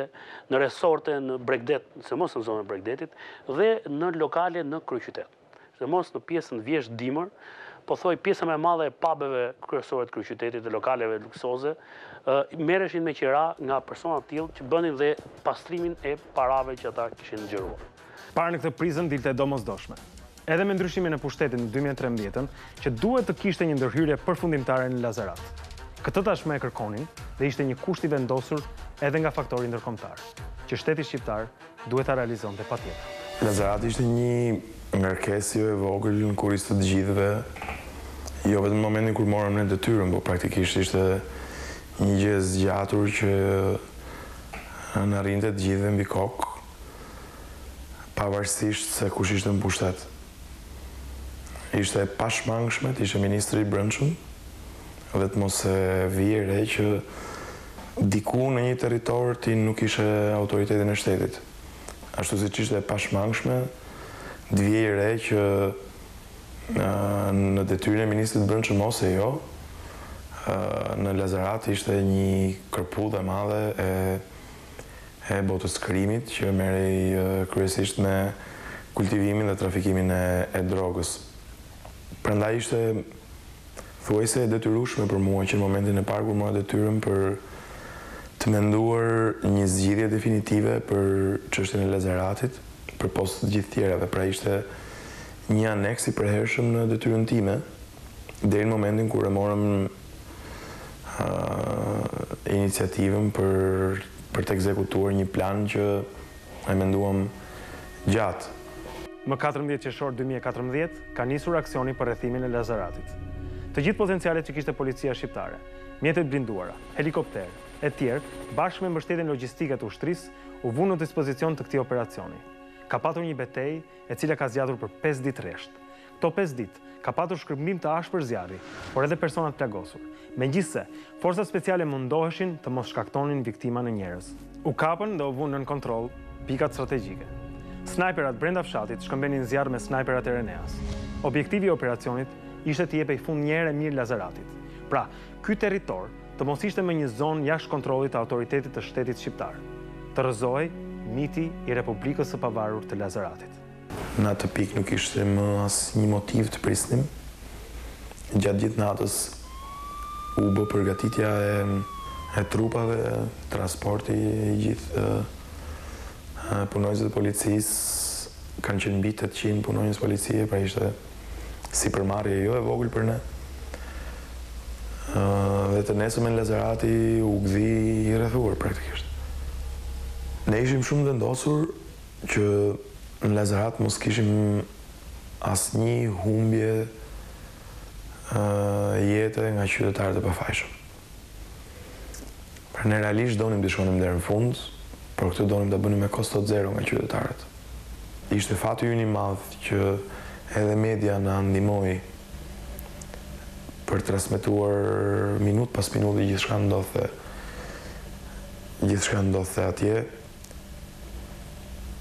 në resorte, në bregdet, sidomos në zonën e bregdetit dhe në lokale në kryeqytet. Sidomos në pjesën vjeshtë dimër, pothuaj pjesa më e madhe e pubeve kryesore të kryeqytetit dhe lokaleve luksoze merreshin me qira nga persona të tillë që bënin dhe pastrimin e parave që ata kishin xhiruar. Para në këtë prizëm dilte e domosdoshme, edhe me ndryshimin e pushtetit në dy mijë e trembëdhjetë, që duhet të kishte një ndërhyrje përfundimtare në Lazarat. Këtë tashmë e kërkonin dhe ishte një kusht i vendosur edhe nga faktori ndërkombëtar, që shteti shqiptar Duhet ta realizonte patjetër. Lazarati ishte një ngarkesë jo e vogël në kurriz të të gjithëve, jo vetëm në momentin kur morëm ne detyrën, po praktikisht ishte një gjë e zgjatur që na rrinte të gjithëve mbi kokë, pavarësisht se kush ishte në pushtet. ishte e pashmangshme të ishe ministri i brendshëm dhe të mos e vije re që diku në një territor ti nuk kishe autoritetin e shtetit. Ashtu siç ishte e pashmangshme të vije re që në detyrën e ministrit të brendshëm ose jo në Lazarat ishte një kërpudhë e madhe e e botës së krimit që merrej kryesisht me kultivimin dhe trafikimin e drogës. Prandaj ishte thuajse e detyrueshme për mua që në momentin e parë kur mora detyrën për të menduar një zgjidhje definitive për çështjen e Lazaratit, përpos të gjithë të tjerave, pra ishte një aneks i përhershëm në detyrën time, deri në momentin kur e morëm iniciativën për për të ekzekutuar një plan që e menduam gjatë. Më katërmbëdhjetë qershor dy mijë e katërmbëdhjetë ka nisur aksioni për rrethimin e Lazaratit. Të gjithë potencialet që kishte policia shqiptare, mjete të blinduara, helikopterë, etj, bashkë me mbështetjen logjistike të ushtrisë, u vunë në dispozicion të këtij operacioni. Ka patur një betejë, e cila ka zgjatur për pesë ditë rresht. Këto pesë ditë, ka patur shkëmbim të ashpër zjarri, por edhe persona të plagosur. Megjithëse, forcat speciale mundoheshin të mos shkaktonin viktima në njerëz. U kapën dhe u vunë nën kontroll pikat strategjike. Snajperat brenda fshatit shkëmbenin zjarr me snajperat e RENEA-s. Objektivi i operacionit ishte t'i jepej fund njëherë e mirë Lazaratit. Pra, ky territor të mos ishte më një zonë jashtë kontrollit të autoritetit të shtetit shqiptar. Të rrëzohej miti i Republikës së Pavarur të Lazaratit. Në atë pikë nuk kishte më asnjë motiv të prisnim. Gjatë gjithë natës u bë përgatitja e trupave, transporti i gjithë punonjësve të policisë, kanë qenë mbi tetëqind punonjës policie, pra ishte sipërmarrje jo e vogël për ne. Dhe të nesërmen Lazarati u gdhi i rrethuar praktikisht. Ne ishim shumë të vendosur, Që në Lazarat mos kishim asnjë humbje jete nga qytetarët e pafajshëm. Pra ne realisht donim të shkonim deri në fund, por këtë donim ta bënim me kosto zero nga qytetarët. Ishte fati ynë i madh që edhe media na ndihmoi për transmetuar minutë pas minute gjithçka ndodhte gjithçka ndodhte atje.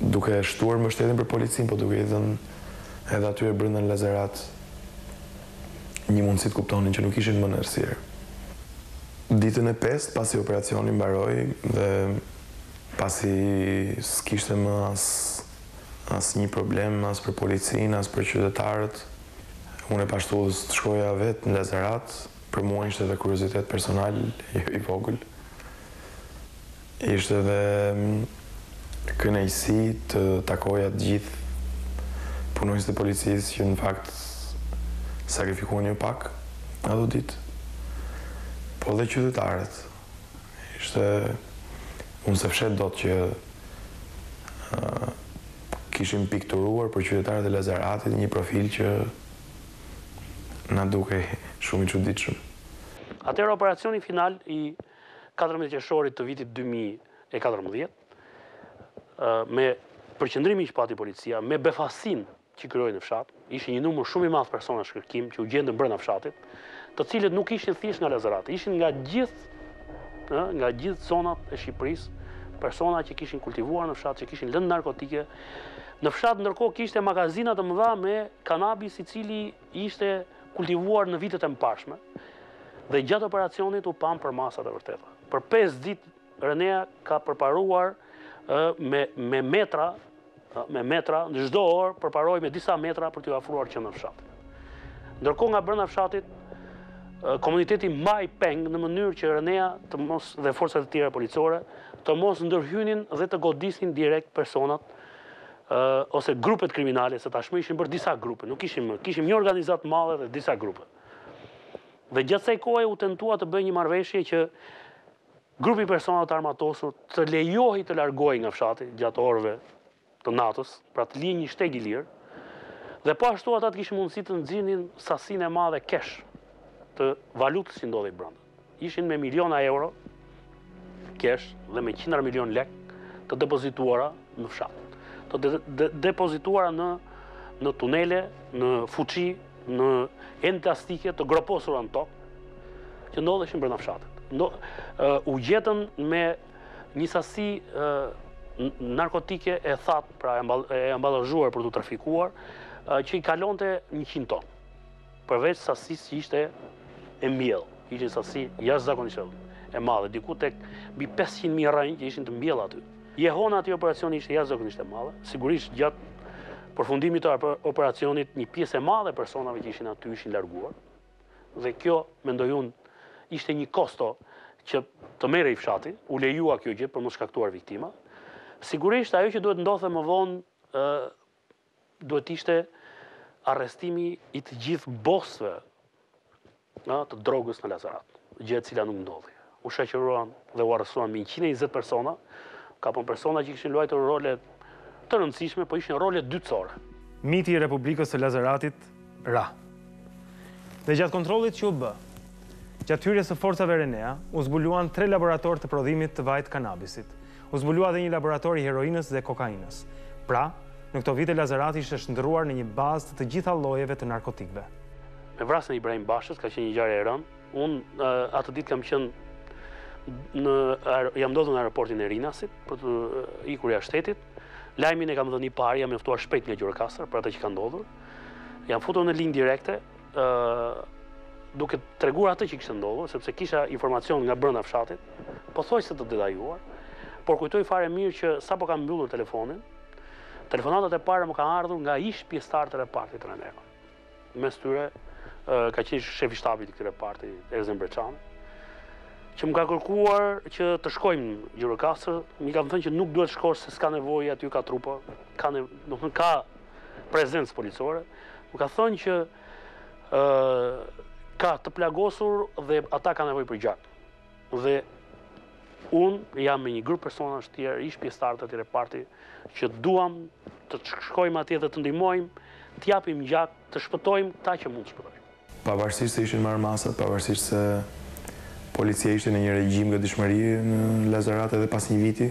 duke e shtuar mbështetjen për policinë, po duke i dhënë edhe atyre brenda në Lazarat një mundësi të kuptonin që nuk ishin më në errësirë. Ditën e pestë, pasi operacioni mbaroi dhe pasi s'kishte më asnjë problem as për policinë, as për qytetarët, unë e pashë të udhës të shkoja vetë në Lazarat, për mua ishte edhe kuriozitet personal i vogël. Ishte dhe kënaqësi të takoja të gjithë punonjësit e policisë që në fakt sakrifikuan jo pak ato ditë, po dhe qytetarët. Ishte unë s'e fsheh dot që kishim pikturuar për qytetarët e Lazaratit një profil që na dukej shumë i çuditshëm. Atëherë operacioni final i katërmbëdhjetë qershorit të vitit dy mijë e katërmbëdhjetë, me përqendrimin që pati policia, me befasinë që krijoi në fshat, ishte një numër shumë i madh personash në kërkim që u gjendën brenda fshatit, të cilët nuk ishin thjesht nga Lazarat, ishin nga gjithë nga gjithë zonat e Shqipërisë, persona që kishin kultivuar në fshat, që kishin lëndë narkotike. Në fshat ndërkohë kishte magazina të mëdha me kanabis i cili Ishte kultivuar në vitet e mëparshme dhe gjatë operacionit u panë përmasat e vërteta. Për pesë ditë Renea ka përparuar me, me metra, me metra, në çdo orë përparoi me disa metra për t'iu afruar që në fshat. Ndërkohë nga brenda fshatit komuniteti mbahej peng në mënyrë që Renea të mos dhe forcat e tjera policore të mos ndërhynin dhe të godisnin direkt personat ose grupet kriminale, se tashmë ishin bërë disa grupe, nuk ishim më, kishim një organizatë të madhe dhe disa grupe. Dhe gjatë kësaj kohe u tentua të bëhej një marrëveshje që grupi i personave të armatosur të lejohej të largohej nga fshati gjatë orëve të natës, pra të lihej një shteg i lirë, dhe po ashtu ata të kishin mundësi të nxirrnin sasinë e madhe kesh të valutës që ndodhej brenda. Ishin me miliona euro kesh dhe me qindra milion lek të depozituara në fshat. Të de, de, depozituara në, në tunele, në fuçi, në enë plastike të groposura në tokë, që ndodheshin brenda fshatit. Ndo, uh, u gjetën me një sasi uh, narkotike e thatë, pra e ambalazhuar për t'u trafikuar, uh, që i kalonte 100 tonë. Përveç sasisë që ishte e mbjellë, ishte një sasi jashtëzakonisht e madhe, diku tek mbi 500 mijë rrënjë që ishin të mbjellë aty. Jehona e atij operacioni ishte jashtëzakonisht e madhe, sigurisht gjatë përfundimit të operacionit një pjesë e madhe e personave që ishin aty ishin larguar. Dhe kjo, mendoj unë, ishte një kosto që të merrej fshati, u lejua kjo gjë për mos shkaktuar viktima. Sigurisht, ajo që duhet të ndodhte më vonë, Duhet të ishte arrestimi i të gjithë bosëve të drogës në Lazarat, gjë e cila nuk ndodhi. U shoqëruan dhe u arrestuan mbi 120 persona, kapën persona që kishin luajtur role të rëndësishme, po ishin role dytësore. Miti i Republikës së Lazaratit Ra. Dhe gjatë kontrollit që u bë, gjatë hyrjes së forcave RENEA, u zbuluan tre laboratorë të prodhimit të vajit të kanabisit. U zbulua dhe një laborator i heroinës dhe kokainës. Pra, në këto vite Lazarati ishte shndërruar në një bazë të të gjitha llojeve të narkotikëve. Me vrasjen e Ibrahim Bashës ka qenë një ngjarje e rëndë. Unë atë ditë kam qenë në jam ndodhur në aeroportin e Rinasit për të ikur jashtë shtetit. Lajmin e kam dhënë i pari, jam njoftuar shpejt nga Gjirokastra për atë që ka ndodhur. Jam futur në linjë direkte, duke treguar atë që kishte ndodhur, sepse kisha informacion nga brenda fshatit, pothuajse të detajuar, por kujtoj fare mirë që sapo kam mbyllur telefonin, telefonata e parë më ka ardhur nga ish pjesëtarë të repartit të RENEA. Mes tyre, ka qenë shefi i shtabit të këtij reparti, Erzen Breçani, që më ka kërkuar që të shkojmë në Gjirokastër, unë i kam thënë që nuk duhet të shkosh se s'ka nevojë aty ka trupa, ka, ne, nuk ka prezencë policore, më ka thënë që ka të plagosur dhe ata kanë nevojë për gjak. Dhe unë jam me një grup personash të tjerë, ish pjesëtarë të atij reparti, që duam të shkojmë atje dhe të ndihmojmë, të japim gjak, të shpëtojmë ata që mund të shpëtojmë. Pavarësisht se ishin marrë masat, pavarësisht se policia ishte në një regjim gatishmëri në Lazarat edhe pas një viti,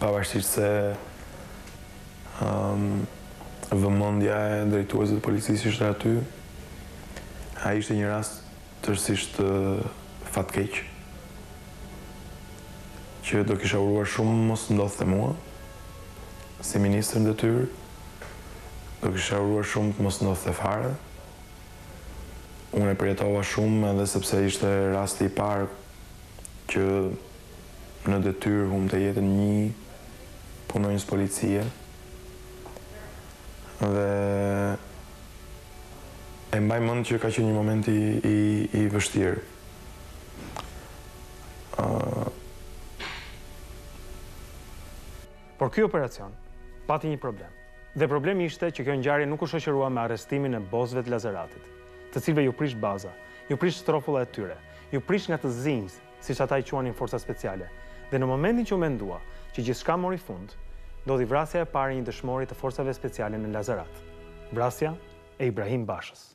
pavarësisht se vëmendja e drejtuesve të policisë ishte aty, ai ishte një rast tërësisht fatkeq, që do kisha uruar shumë mos ndodhte mua, si ministër në detyrë. Do kisha uruar shumë të mos ndodhte fare. Unë e përjetova shumë edhe sepse ishte rasti i parë që në detyrë humbte jetën nji punonjës policie dhe e mbaj mend që ka qenë një moment i i i vështirë. Ëh. Por ky operacion pati një problem. Dhe problemi ishte që kjo ngjarje nuk u shoqërua me arrestimin e bosëve të Lazaratit, të cilëve iu prish baza, iu prish strofulla e tyre, iu prish nga të zinjtë, siç ata i quanin forcat speciale, dhe në momentin që u mendua që gjithçka mori fund, ndodhi vrasja e parë e një dëshmori të forcave speciale në Lazarat, vrasja e Ibrahim Bashës.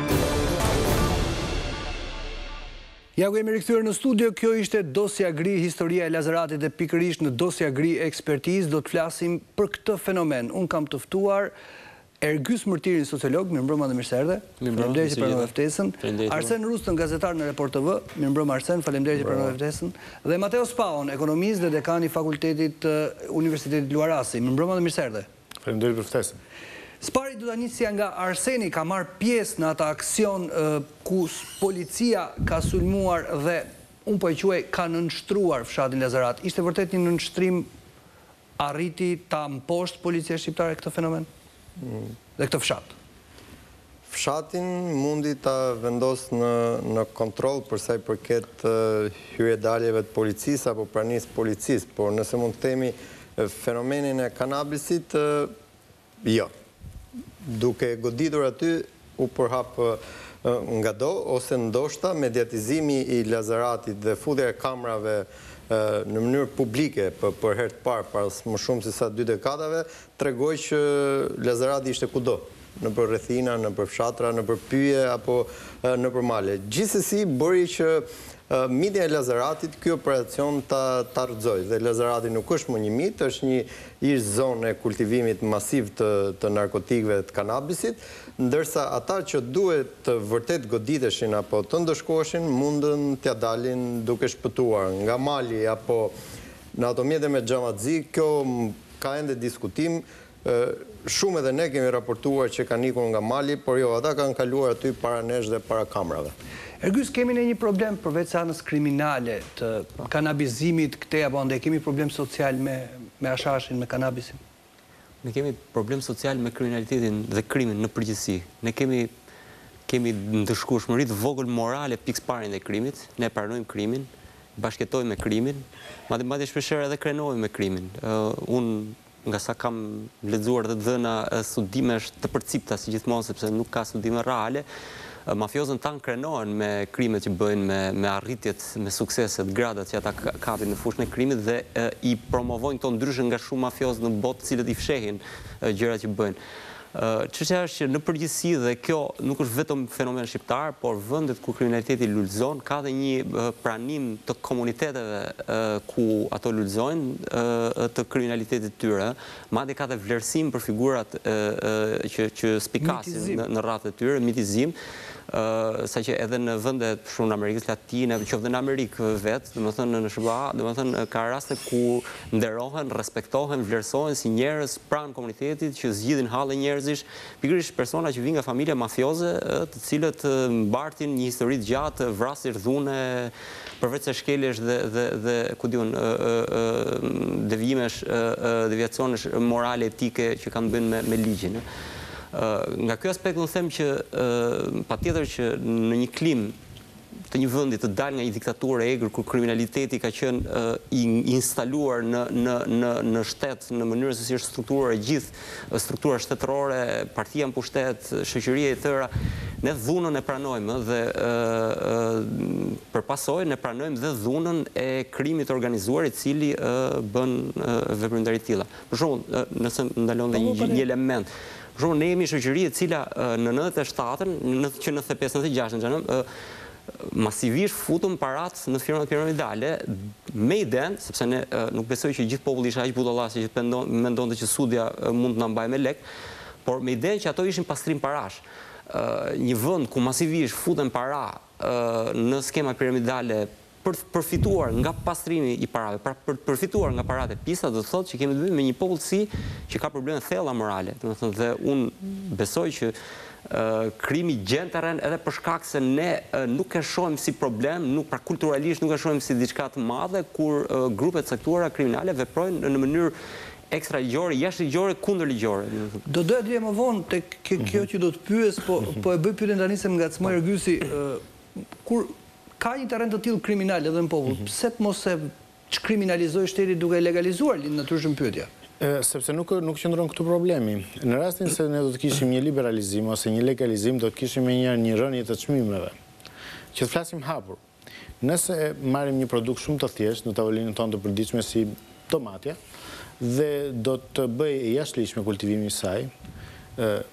Ja ku jemi rikthyer në studio, kjo ishte Dosja Gri, historia e Lazaratit dhe pikërisht në Dosja Gri Ekspertizë do të flasim për këtë fenomen. Unë kam të ftuar Ergys Mërtirin, sociolog, mirëmbrëma dhe mirë se erdhe. Faleminderit që pranove ftesën. Arsen Rustën, gazetar në Report TV, mirëmbrëma Arsen, faleminderit që pranove ftesën. Dhe Mateo Spahon, ekonomist dhe dekan i Fakultetit të Universitetit Luarasi. Mirëmbrëma dhe mirë se erdhe. Faleminderit për ftesën. Së pari do ta nisja nga Arseni ka marrë pjesë në atë aksion ku policia ka sulmuar dhe unë po e quaj ka nënshtruar fshatin Lazarat. Ishte vërtet një nënshtrim arriti ta mposhtë policia shqiptare këtë fenomen? Dhe këtë fshat? Fshatin mundi ta vendosë në në kontroll për sa i përket hyrjedaljeve të policisë apo pranisë së policisë, por nëse mund të themi fenomenin e kanabisit, jo. Duke e goditur aty u përhap ngado ose ndoshta mediatizimi i Lazaratit dhe futja e kamerave në mënyrë publike për herë të parë pas më shumë se sa dy dekadave tregoi që Lazarati ishte kudo. nëpër rrethina, nëpër fshatra, nëpër pyje apo nëpër male. Gjithsesi bëri që mitin e Lazaratit ky operacion ta ta rrëzojë dhe Lazarati nuk është më një mit, është një ish zonë e kultivimit masiv të të narkotikëve të kanabisit, ndërsa ata që duhet të vërtet goditeshin apo të ndëshkoheshin mundën t'ia dalin duke shpëtuar nga mali apo në ato mjete me xhama të zi, kjo ka ende diskutim, Shumë edhe ne kemi raportuar që kanë ikur nga mali, por jo, ata kanë kaluar aty para nesh dhe para kamerave. Ergys, kemi ne një problem përveç anës kriminale të kanabizimit këtej apo andej, kemi problem social me me hashashin, me kanabisin? Ne kemi problem social me kriminalitetin dhe krimin në përgjithësi. Ne kemi kemi ndëshkueshmëri të vogël morale pikësparë ndaj krimit. Ne e pranojmë krimin, bashkëjetojmë me krimin, madje madje shpeshherë edhe krenohemi me krimin. Unë Nga sa kam lexuar dhe të dhëna studimesh të përcipta si gjithmonë sepse nuk ka studime reale. Mafiozët tanë krenohen me krimet që bëjnë me me arritjet, me sukseset, gradat që ata kapin në fushën e krimit dhe i promovojnë këto ndryshe nga shumë mafiozë në botë të cilët i fshehin gjërat që bëjnë. Çështja është që në përgjithësi dhe kjo nuk është vetëm fenomen shqiptar, por vendet ku kriminaliteti lulëzon ka dhe një pranim të komuniteteve ku ato lulëzojnë të kriminalitetit të tyre, madje ka dhe vlerësim për figurat që spikasin në rradhët e tyre, mitizim, saqë edhe në vende për shembull të Amerikës Latine, qoftë dhe në Amerikë vetë, domethënë në SHBA, domethënë ka raste ku nderohen, respektohen, vlerësohen si njerëz pranë komunitetit që zgjidhin halle njerëzish, pikërisht persona që vijnë nga familje mafioze ë të cilët mbartin një histori të gjatë vrasjesh dhune përveçse shkeljesh dhe dhe dhe ku di unë ë ë devijimesh ë ë deviacionesh morale etike që kanë të bëjnë me me ligjin ë nga ky aspekt unë them që ë patjetër që në një klimë të një vendi të dalë nga një diktaturë e egër kur kriminaliteti ka qenë i instaluar në në në në shtet në mënyrën se si është strukturuar e gjithë struktura shtetërore, partia në pushtet, shoqëria e tëra, ne dhunën e pranojmë dhe për pasojë ne pranojmë dhe dhunën e krimit të organizuar i cili bën veprimtari të tilla. Për shembull, nëse më lejon dhe një një element, Por ne jemi shoqëri e cila në nëntë e shtatën, që nëntë e pesë, nëntë e gjashtë domethënë, masivisht futëm paratë në firmat piramidale, me idenë, sepse ne nuk besoj që gjithë populli ishte aq budalla sa që mendonte që Sudja mund të na mbajë me lekë, por me idenë që ato ishin pastrim parash. Një vend ku masivisht futen para në skema piramidale për të përfituar nga pastrimi i parave, pra për të përfituar nga paratë e pista, do të thotë që kemi të bëjmë me një popullsi që ka probleme të thella morale. Domethënë dhe unë besoj që krimi gjen terren edhe për shkak se ne nuk e shohim si problem, nuk pra kulturalisht nuk e shohim si diçka të madhe kur grupe të caktuara kriminale veprojnë në mënyrë ekstraligjore, jashtëligjore, kundërligjore. Do doja të vija më vonë tek kjo mhm. që do të pyes, po mhm. po e bëj pyetjen tani se më ngacmoi Ergysi, Kur ka një terren të tillë kriminal edhe në popull, pse të mos e çkriminalizojë shteti duke e legalizuar, lind natyrshëm pyetja. Sepse nuk nuk qëndron këtu problemi. Në rastin se ne do të kishim një liberalizim ose një legalizim, do të kishim menjëherë një rënie të çmimeve. Që të flasim hapur. Nëse marrim një produkt shumë të thjeshtë në tavolinën tonë të përditshme si Domatja dhe do të bëjë e jashtëligjshme kultivimi i saj.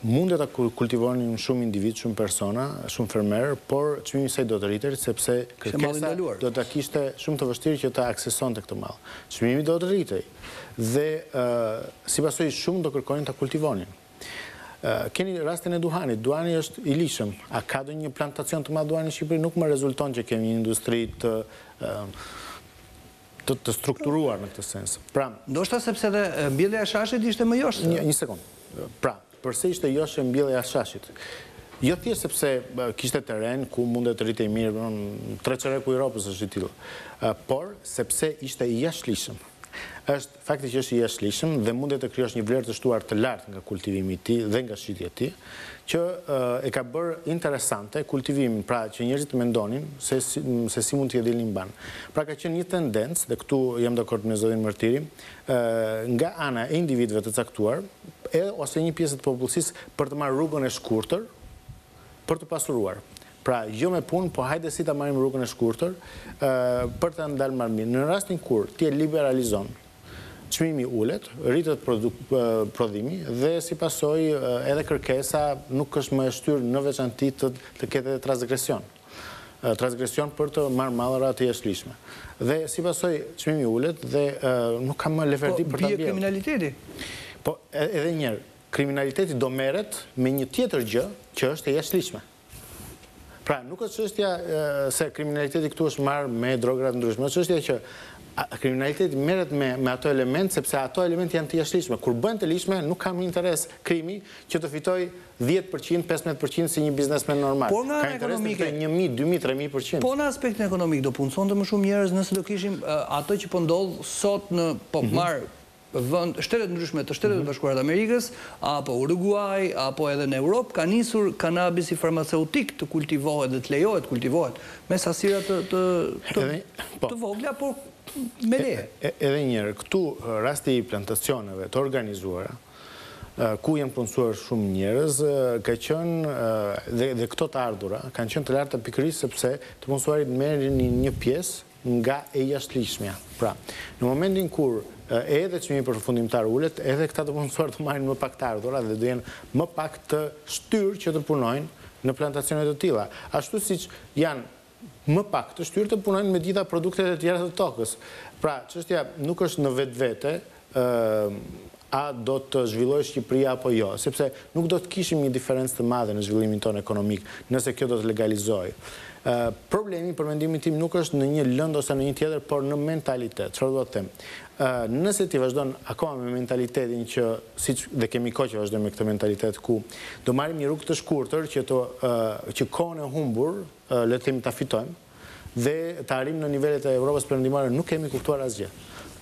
Mund dhe ta kultivonin shumë individë, shumë persona, shumë fermerë, por çmimi i saj do të rritej sepse kërkesa do ta kishte shumë të vështirë që ta aksesonte këtë mall. Çmimi do të rritej dhe si pasojë shumë do kërkonin ta kultivonin. Keni rastin e duhanit, duhani është i ligjshëm. A ka ndonjë plantacion të madh duhani në Shqipëri? Nuk më rezulton që kemi një industri të Të të strukturuar në këtë sens. Pra. Ndoshta sepse dhe mbjellja e hashashit ishte më joshëse. Një, një sekond. Pra, përse ishte joshëse mbjellja e hashashit? Jo thjesht sepse kishte terren ku mund të rritej mirë, domethënë tre çereku i Europës është i tillë. Por sepse ishte i jashtëligjshëm. Është Fakti që është i jashtëligjshëm dhe mund të krijosh një vlerë të shtuar të lartë nga kultivimi i tij dhe nga shitja e tij, që e ka bërë interesante kultivimin, pra që njerëzit të mendonin se si mund t'ia dilnin mbanë. Pra ka qenë një tendencë dhe këtu jam dakord me zotin Martiri, nga ana e individëve të caktuar, edhe ose një pjese të popullsisë për të marrë rrugën e shkurtër, për t'u pasuruar pra jo me punë po hajde si ta marrim rrugën e shkurtër për të ndal ma mirë në rastin kur ti e liberalizon çmimi ulet rritet prodhimi dhe si pasojë edhe kërkesa nuk është më e shtyrë në veçanti të të ketë edhe trasgresion trasgresion për të marrë mallra të jashtëligjshme dhe si pasojë çmimi ulet dhe nuk ka më leverdi për ta blerë. Po bie kriminaliteti. Po edhe një herë Kriminaliteti do merret me një tjetër gjë që është e jashtëligjshme. Pra, nuk është çështja se kriminaliteti këtu është marrë me drogra të ndryshme, është çështja që kriminaliteti merret me me ato elementë sepse ato elementë janë të jashtëligjshme. Kur bëhen të ligjshme, nuk ka më interes krimi që të fitojë dhjetë për qind, pesëmbëdhjetë për qind si një biznesmen normal. Ka interes të fitojë një mijë, dy mijë, tre mijë për qind. Po në aspektin ekonomik do punësonte më shumë njerëz nëse do kishim atë që po ndodh sot në po marr vende, shtete të ndryshme të Shteteve të Bashkuara të Amerikës, apo Uruguai, apo edhe në Europë, ka nisur kanabisi farmaceutik të kultivohet dhe të lejohet të kultivohet, me sasira të, të, të vogla, por me leje. Edhe një herë, këtu rasti i plantacioneve të organizuara, ku janë punësuar shumë njerëz, ka qenë, dhe, dhe këto të ardhura, kanë qenë të larta pikërisht sepse të punësuarit merrnin një pjesë, nga e jashtëligjshmja. Pra, në momentin kur edhe çmimi përfundimtar ulet, edhe këta të punësuar do të marrin më pak të ardhura dhe do jenë më pak të shtyrë që të punojnë në plantacione të tilla. Ashtu siç janë më pak të shtyrë të punojnë me gjitha produktet e tjera të tokës. Pra, çështja nuk është në vetvete, a do të zhvillohet Shqipëria apo jo, sepse nuk do të kishim një diferencë të madhe në zhvillimin tonë ekonomik, nëse kjo do të legalizohej. Problemi, për mendimin tim, nuk është në një lëndë ose në një tjetër, por në mentalitet. Çfarë dua të them? Nëse ti vazhdon akoma me mentalitetin që, siç dhe kemi kohë që vazhdojmë me këtë mentalitet ku do marrim një rrugë të shkurtër që të, që kohën e humbur, le të themi ta fitojmë, dhe të arrijmë në nivelet e Evropës Perëndimore nuk kemi kuptuar asgjë.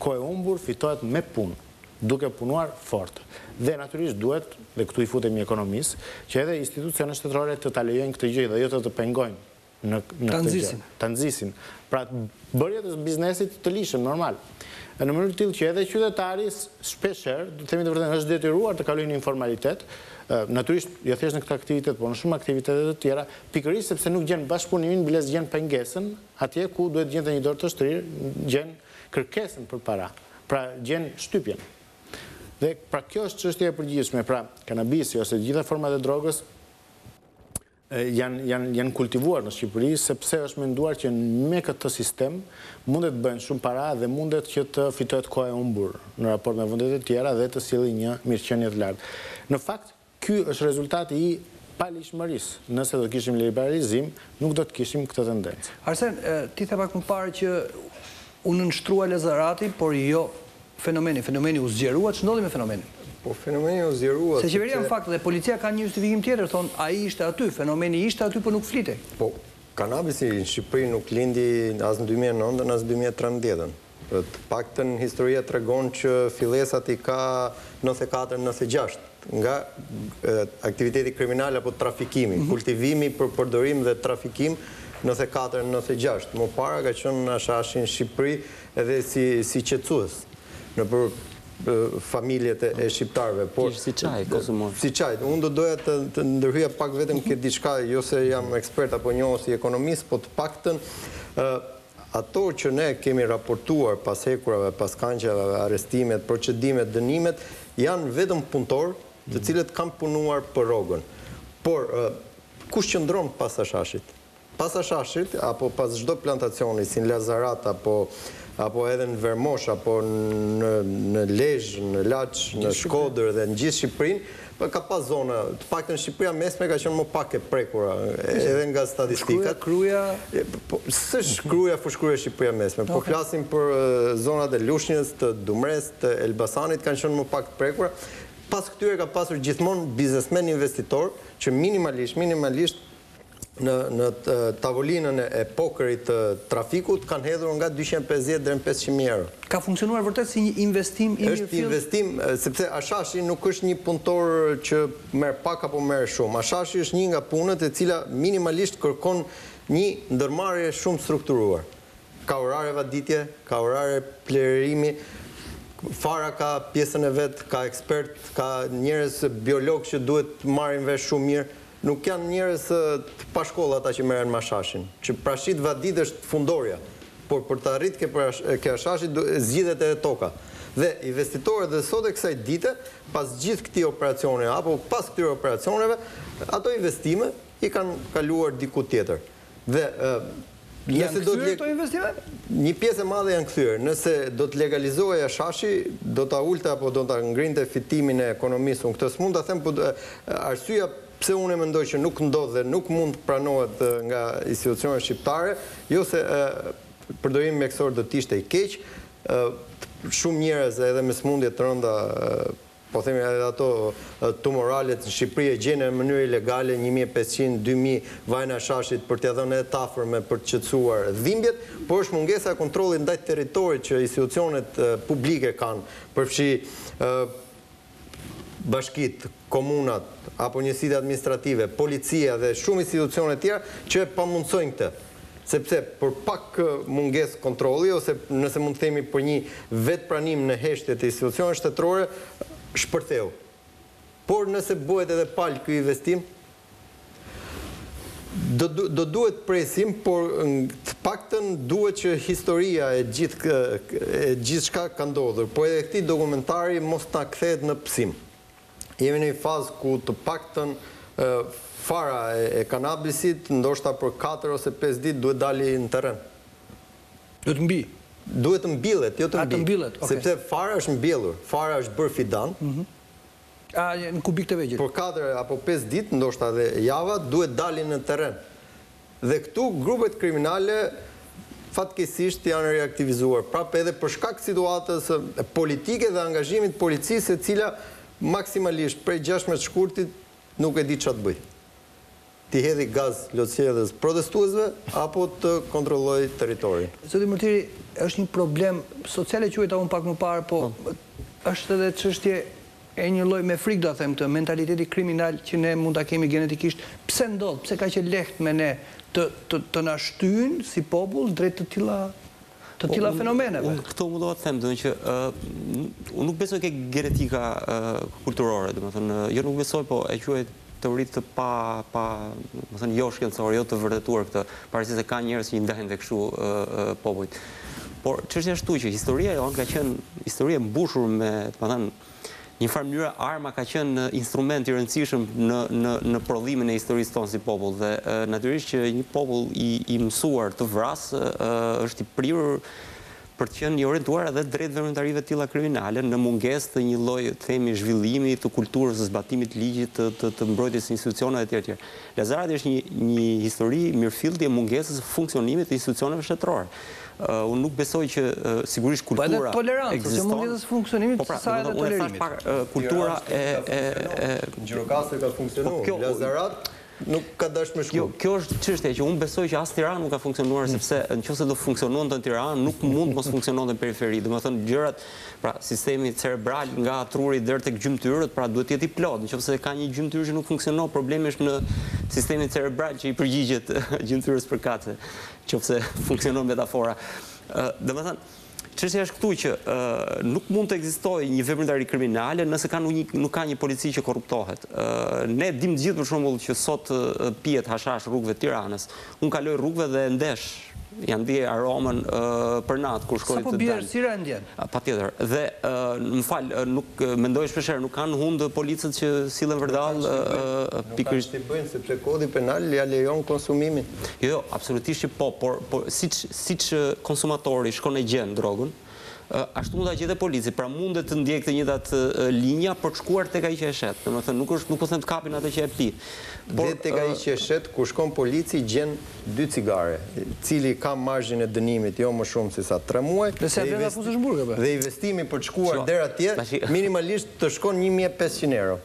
Kohë e humbur fitohet me punë, duke punuar fort. Dhe natyrisht duhet, dhe këtu i futemi ekonomisë, që edhe institucionet shtetërore të ta lejojnë këtë gjë dhe jo të të pengojnë në këtë gjë. Ta nxisin. Ta nxisin. Pra bërjen e biznesit të ligjshëm, normal. Në mënyrë të tillë që edhe qytetari shpeshherë, të themi të vërtetën, është detyruar të kalojë në informalitet, natyrisht jo thjesht në këtë aktivitet, por në shumë aktivitete të tjera, pikërisht sepse nuk gjen bashkëpunimin, biles gjen pengesën atje ku duhet të gjente një dorë të shtrirë, gjen kërkesën për para. Pra gjen shtypjen. Dhe pra kjo është çështja e përgjithshme, pra kanabisi ose të gjitha format e drogës, janë kultivuar në Shqipëri sepse është menduar që me këtë sistem mundet të bëhen shumë para dhe mundet që të fitohet koha e humbur në raport me vendet e tjera dhe të sjellin një mirëqenie të lartë. Në fakt, ky është rezultati i paligjshmërisë. Nëse do të kishim liberalizim, nuk do të kishim këtë tendencë. Arsen, ti the pak më parë që u nënshtrua Lazarati, por jo Fenomeni, fenomeni u zgjerua, ç'ndodhi me fenomenin? Po fenomeni u zgjerua, sepse... Se qeveria në fakt dhe policia kanë një justifikim tjetër, thonë ai ishte aty, fenomeni ishte aty por nuk flitej. Po, kanabisi në Shqipëri nuk lindi as në dy mijë e nëntën, as në dy mijë e trembëdhjetën. Të paktën historia tregon që fillesat i ka nëntë e katër, nëntë e gjashtë, nga aktiviteti kriminal apo trafikimi, kultivimi për përdorim dhe trafikim nëntë e katër, nëntë e gjashtë. Më para ka qenë hashashi në Shqipëri Edhe si qetësues nëpër familjet e shqiptarëve, por. Dhe si çaj, konsumohej. Si çaj. Unë do doja të ndërhyja pak vetëm ke diçka, jo se jam ekspert apo njohës i ekonomisë, po të paktën ato që ne kemi raportuar pas hekurave, pas kangjellave, arrestimet, procedimet, dënimet, janë vetëm punëtorë të cilët kanë punuar për rrogën. Por kush qëndron pas hashashit? Pas hashashit, apo pas çdo plantacioni, si në Lazarat, apo, apo edhe në Vermosh, apo në, në Lezhë, në Laç, në Shkodër dhe në gjithë Shqipërinë, po ka pas zona, të paktën Shqipëria e mesme ka qenë më pak e prekura, edhe nga statistikat. Kruja, Kruja? Po, s'është Kruja, Fushë-Kruja, Shqipëria e mesme. Po flasim për zonat e Lushnjës, të Dumres, të Elbasanit, kanë qenë më pak të prekura. Pas këtyre ka pasur gjithmonë biznesmenë investitorë që minimalisht, minimalisht në në tavolinën e pokerit të trafikut kanë hedhur nga dyqind e pesëdhjetë deri në pesëqind mijë euro. Ka funksionuar vërtet si një investim i mirëfilltë? Është investim, sepse hashashi nuk është një punëtor që merr pak apo merr shumë. Hashashi është një nga punët e cila minimalisht kërkon një ndërmarrje shumë të strukturuar. Ka orare vaditje, ka orare plehërimi, fara ka pjesën e vet, ka ekspertë, ka njerëz biologë që duhet të marrin vesh shumë mirë, Nuk janë njerëz të pashkollë ata që merren me hashashin. Që prashit vadit është fundorja, por për të arrit ke ke hashashi zgjidhet edhe toka. Dhe investitorët dhe sot e kësaj dite, pas gjithë këtij operacioni apo pas këtyre operacioneve, ato investime i kanë kaluar diku tjetër. Dhe Janë kthyer këto investime? Një pjesë e madhe janë kthyer. Nëse do të legalizohej hashashi, do ta ulte apo do ta ngrinte fitimin e ekonomisë. Unë këtë s'mund ta them, po arsyeja pse unë mendoj që nuk ndodh dhe nuk mund të pranohet nga institucionet shqiptare, jo se përdorimi mjekësor do të ishte i keq, shumë njerëz edhe me sëmundje të rënda Po themi edhe ato tumoralet në Shqipëri e gjejnë në mënyrë ilegale një mijë e pesëqind, dy mijë vajin e hashashit për t'ia dhënë edhe t'afërmve për të qetësuar dhimbjet, por është mungesa e kontrollit ndaj territorit që institucionet publike kanë, përfshi bashkitë, komunat apo njësitë administrative, policia dhe shumë institucione tjera që e pamundësojnë këtë. Sepse për pak mungesë kontrolli ose nëse mund të themi për një vetëpranim në heshtje të institucioneve shtetërore shpërtheu. Por nëse bëhet edhe palë ky investim? Do do duhet të presim, por të paktën duhet që historia e gjithë e gjithçka ka ndodhur, po edhe këtij dokumentari mos të na kthehet në pësim. jemi në një fazë ku të paktën fara e kanabisit ndoshta për katër ose pesë ditë duhet të dali në terren. Duhet të mbijë. Duhet të mbillet, jo të mbijë. Ah, të mbillet, okay. Sepse fara është mbjellur, fara është bërë fidan. Mhm. A në kubikë të vegjël. Për katër apo pesë ditë, ndoshta edhe java, duhet të dali në terren. Dhe këtu grupet kriminale fatkeqësisht janë riaktivizuar prapë edhe për shkak të situatës politike dhe angazhimit të policisë e cila maksimalisht prej gjashtëmbëdhjetë shkurtit nuk e di çfarë të bëjë. T'i hedhë gaz lotsjedhës protestuesve apo të kontrollojë territorin. Zoti Mërtiri, është një problem social e quajta unë pak më parë, po është edhe çështje E një lloj me frikë do them këtë, mentaliteti kriminal që ne mund ta kemi genetikisht, pse ndodh, pse kaq e lehtë me ne të të të na shtyjnë si popull drejt të tilla të tilla fenomeneve. Unë këto mundova të them, domethënë që unë nuk besoj ke genetika kulturore, domethënë jo nuk besoj, po e quaj teori të pa pa domethënë jo shkencore jo të vërtetuar këtë teori se ka njerëz që i ndajnë dhe kështu popujt por çështja është këtu që historia jonë ka qenë histori e mbushur me domethënë një farë mënyre arma ka qenë instrument i rëndësishëm në në në prodhimin e historisë tonë si popull dhe natyrisht që një popull i i mësuar të vrasë është i prirur për të qenë i orientuar edhe drejt veprimtarive të tilla kriminale, në mungesë të një lloj, të themi, zhvillimi të kulturës së zbatimit të ligjit, të, të, të mbrojtjes së institucioneve etj etj. Lazarati është një, një histori mirëfillti e mungesës së funksionimit të institucioneve shtetërore. Ë, unë nuk besoj që, ë, sigurisht Po edhe kultura tolerancës, jo ekziston, mungesës së funksionimit, po pra, sa edhe domethënë unë e thash tolerimit. pak, ë, Gjirokastër kultura ka e, funksionuar, e, e, Gjirokastër ka po, funksionuar, kjo, Lazarat, Nuk ka dash me shku. Kjo është çështja që unë besoj që as Tirana nuk ka funksionuar sepse në qoftë se do funksiononte në Tiranë nuk mund të mos funksiononte në periferi. Domethënë gjërat, pra sistemi cerebral nga truri deri tek gjymtyrët, pra duhet të jetë i plotë. Nëse ka një gjymtyrë që nuk funksionon, problemi është në sistemin cerebral që i përgjigjet gjymtyrës përkatëse, nëse funksionon metafora. Domethënë Çështja është këtu që nuk mund të ekzistojë një veprimtari kriminale nëse ka nuk ka një polici që korruptohet. Ne dimë të gjithë për shembull që sot pihet hashash rrugëve të Tiranës. Unë kaloj rrugëve dhe e ndesh, ja ndjej aromën për natë kur shkoj të dal. Sapo bie errësira e ndjen. Patjetër. Dhe më fal, nuk mendoj shpesh herë nuk kanë hundë policët që sillen vërdallë pikërisht. Nuk kanë ç'të bëjnë sepse Kodi Penal ia lejon konsumimin. Jo, jo, absolutisht që po, por siç Siç konsumatori shkon e gjen drogën, ashtu mund ta gjejë dhe polici, pra mundet të ndjekë të njëjtat linja për të shkuar tek ai që e shet. Domethënë nuk është, nuk po them të kapin atë që e pi, por. Dhe tek ai që e shet, kur shkon polici gjen dy cigare, i cili ka marzhin e dënimit jo më shumë sesa tre muaj, dhe investimi për të shkuar deri atje, minimalisht të shkon një mijë e pesëqind euro,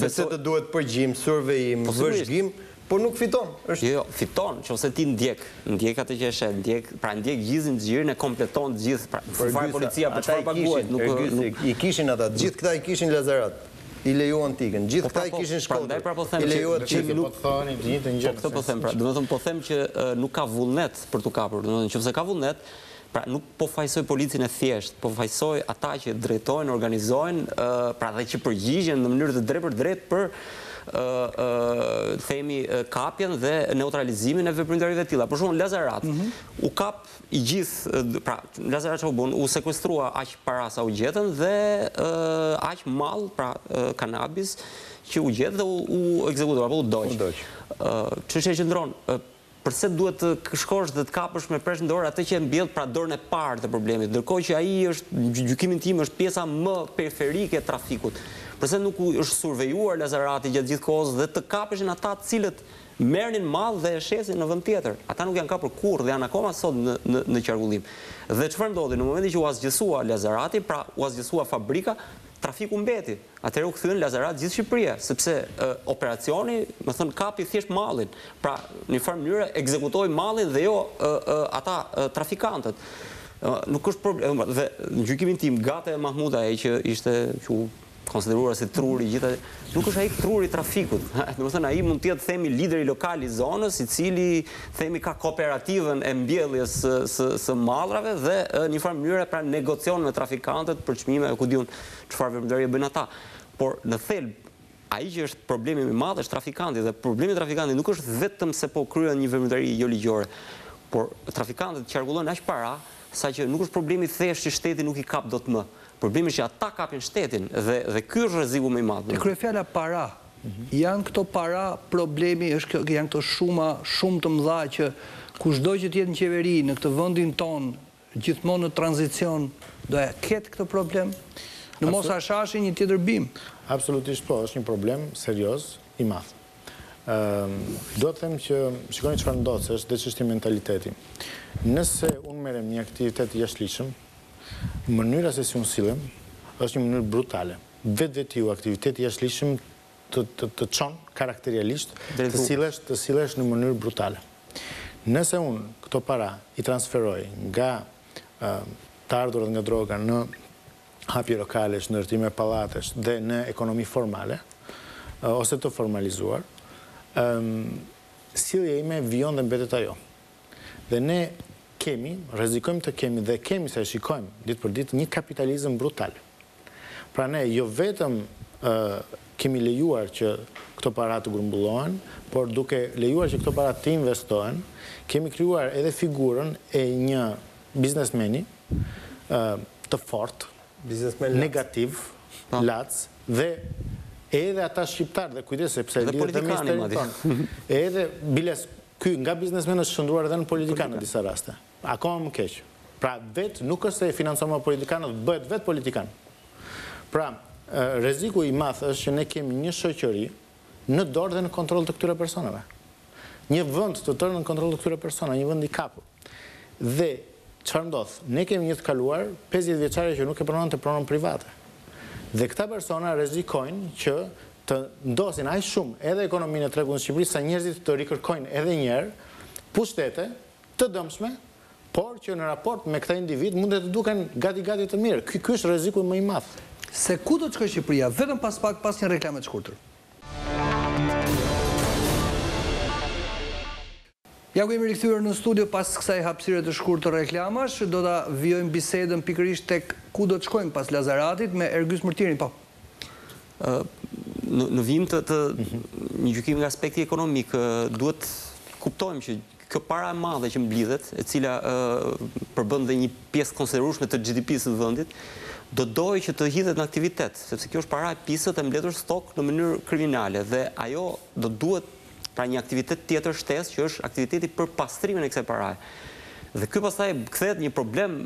sepse të duhet përgjim, survejim, vëzhgim Por nuk fiton, është. Jo, jo, fiton, qoftë se ti ndjek, ndjek atë që e sheh, ndjek, pra ndjek gjithë zinxhirin e kompleton të gjithë, pra çfarë policia për çfarë paguhet, nuk, nuk. I kishin ata, të gjithë këta i kishin Lazarat. I lejuan të ikin. Gjithë këta i kishin Shkodër. I lejuan të ikin. Po thonë të njëjtën gjë. Po këtë po them pra, domethënë po them që nuk ka vullnet për t'u kapur, domethënë nëse ka vullnet, Pra nuk po fajësoj policin e thjeshtë, po fajësoj ata që drejtojnë, organizojnë, pra dhe që përgjigjen në mënyrë të drejtpërdrejtë për themi kapjen dhe neutralizimin e veprimtarive të tilla. Për shembull Lazarat mhm. u kap i gjithë, pra Lazarat ça u bë, u sekuestrua aq para sa u gjetën dhe aq mall, pra kanabis që u gjet dhe u ekzekutua apo u dogj. Çështja qëndron Përse duhet të shkosh dhe të kapësh me presh në dorë atë që e mbjell pra dorën e parë të problemit, ndërkohë që ai është, në gjykimin tim, është pjesa më periferike e trafikut? Përse nuk është survejuar Lazarati gjatë gjithë kohës dhe të kapeshin ata të cilët merrnin mall dhe e shesin në vend tjetër? Ata nuk janë kapur kurrë dhe janë akoma sot në qarkullim. Dhe çfarë ndodhi? Në momentin që u asgjësua Lazarati, pra u asgjësua fabrika, Trafiku mbeti. Atëherë u kthye në Lazarat gjithë Shqipëria, sepse operacioni, domethënë, kapi thjesht mallin. Pra, në një farë mënyre ekzekutoi mallin dhe jo ata trafikantët. Ë nuk është problem, dhe në gjykimin tim Gate Mahmudaj që ishte që u konsideruar si truri i gjithë Nuk është ai truri i trafikut. Domethënë ai mund të jetë themi lideri lokal i zonës, i cili themi ka kooperativën e mbjelljes së së së mallrave dhe në një farë mënyre pra negocion me trafikantët për çmime e ku di unë çfarë veprimtarie bëjnë ata. Por në thelb ai që është problemi më i madh është trafikanti dhe problemi i trafikantit nuk është vetëm se po kryen një veprimtari joligjore, por trafikantët qarkullojnë aq para saqë nuk është problemi thjesht që shteti nuk i kap dot më. Problemi është që ata kapin shtetin dhe dhe ky është rreziku më i madh. E kryefjala para, janë këto para problemi është kjo janë këto shuma shumë të mëdha që kushdo që të jetë në qeveri në këtë vendin tonë gjithmonë në tranzicion do e ketë këtë problem në mos hashashin një tjetër bimë. Absolutisht po, është një problem serioz i madh. Ëm dua të them që shikoni çfarë ndodh se është dhe çështje mentaliteti. Nëse unë merrem me një aktivitet të jashtëligjshëm, Mënyra se si unë sillem është një mënyrë brutale. Vetvetiu aktiviteti i jashtëligjshëm të të çon karakterialisht të sillesh të sillesh në mënyrë brutale. Nëse unë këto para i transferoj nga të ardhurat nga droga në hapje lokalesh, ndërtime pallatesh dhe në ekonomi formale ose të formalizuar, sjellja ime vijon dhe mbetet ajo. Dhe ne kemi, rrezikojmë të kemi dhe e kemi se e shikojmë ditë për ditë një kapitalizëm brutal. Pra ne jo vetëm kemi lejuar që këto para të grumbullohen, por duke lejuar që këto para të investohen, kemi krijuar edhe figurën e një biznesmeni të fortë, negativ, lac dhe edhe ata shqiptarë dhe kujdes sepse lidhet me historinë tonë. Edhe biles Ky nga biznesmen është shndërruar edhe në politikan në disa raste. Akoma më keq. Pra vetë nuk është se e financon më politikanët, bëhet vetë politikan. Pra, rreziku i madh është që ne kemi një shoqëri në dorë dhe në kontroll të këtyre personave. Një vend të tërë nën kontroll të këtyre personave, një vend i kapur. Dhe çfarë ndodh? Ne kemi një të kaluar pesëdhjetë vjeçare që nuk e pranonte pronën private. Dhe këta persona rrezikojnë që të ndotin aq shumë edhe ekonominë e tregut në Shqipëri sa njerëzit të rikërkojnë edhe një herë pushtete të dëmshme, por që në raport me këta individë mund dhe të duken gati gati të mirë. Ky ky është rreziku më i madh. Se ku do të shkojë Shqipëria? Vetëm pas pak, pas një reklame të shkurtër. Ja ku jemi rikthyer në studio pas kësaj hapësire të shkurtër reklamash. Do ta vijojmë bisedën pikërisht tek ku do të shkojmë pas Lazaratit, me Ergys Mërtirin. Po. Në në vijim të të një gjykim nga aspekti ekonomik, duhet të kuptojmë që kjo para e madhe që mblidhet, e cila përbën dhe një pjesë të konsiderueshme të GDP-së të vendit, do dojë që të hidhet në aktivitet, sepse kjo është para e pisët e mbledhur stok në mënyrë kriminale dhe ajo do duhet pra një aktivitet tjetër shtesë që është aktiviteti për pastrimin e kësaj paraje. Dhe kjo pastaj kthehet në problem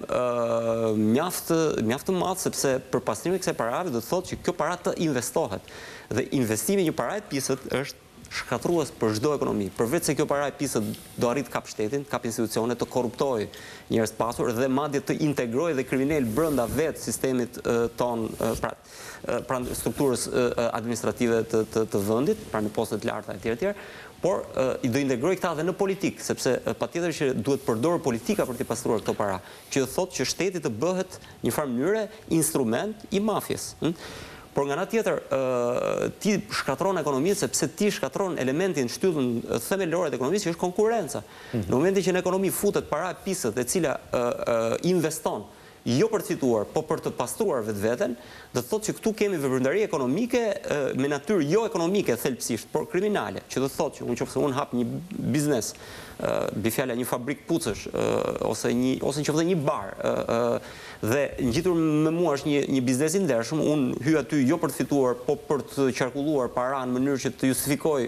mjaft mjaft të madh sepse për pastrimin e kësaj paraje do të thotë që kjo para të investohet. Dhe investimi i një paraje të pisët është shkatërrues për çdo ekonomi. Përveç se kjo para e pisët do arrijë të kapë shtetin, të kapë institucionet, të korruptojë njerëz të pasur dhe madje të integrojë edhe kriminelë brenda vetë sistemit tonë, pra pra strukturës administrative të vendit, pra në poste të larta etj etj, por i do integrojë këta dhe në politikë, sepse patjetër që duhet përdorur politika për t'i pastruar këto para, që do thotë që shteti të bëhet një farë mënyre instrument i mafies. Por nga ana tjetër, ti shkatërron ekonominë sepse ti shkatërron elementin, shtyllën themelore të ekonomisë që është konkurrenca. Në momentin që në ekonomi futet para e pisët e cila investon jo për të fituar, po për të pastruar vetveten, do të thotë që këtu kemi veprimtari ekonomike me natyrë jo ekonomike thelbësisht, por kriminale, që do të thotë që në qoftë se unë hap një biznes, bie fjala një fabrikë këpucësh ose një ose qoftë dhe një bar, dhe ngjitur me mua është një një biznes i ndershëm, unë hyj aty jo për të fituar, po për të qarkulluar para në mënyrë që të justifikoj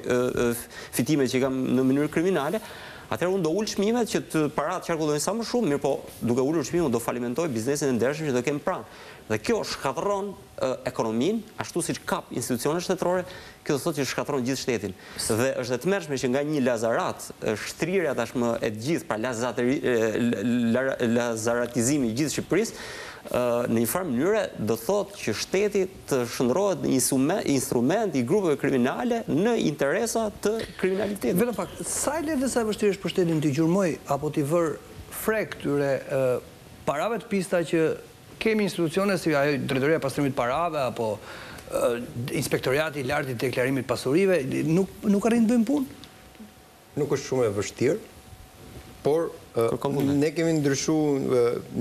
fitimet që i kam në mënyrë kriminale, atëherë unë do ul çmimet që të paratë qarkullojnë sa më shumë, mirëpo duke ulur çmimin unë do falimentoj biznesin e ndershëm që do kem pranë. Dhe kjo shkatërron ekonominë, ashtu siç kap institucionet shtetërore, kjo do thotë që shkatërron gjithë shtetin. Dhe është e tmerrshme që nga një lazarat, shtrirja tashmë e gjithë, pra lazaratizimi i gjithë Shqipërisë, në një farë mënyre do thotë që shteti, të shndërrohet në instrument i grupeve kriminale në interes të kriminalitetit. Vetëm pak, sa e lehtë dhe sa e vështirë është për shtetin t'i gjurmojë apo t'i vërë fre këtyre parave të pista që kemi institucione si ajo Drejtoria e Pastrimit të Parave apo Inspektoriati i Lartë i Deklarimit të Pasurive, nuk arrijnë të bëjnë punë? Nuk është shumë e vështirë, por ne kemi ndryshu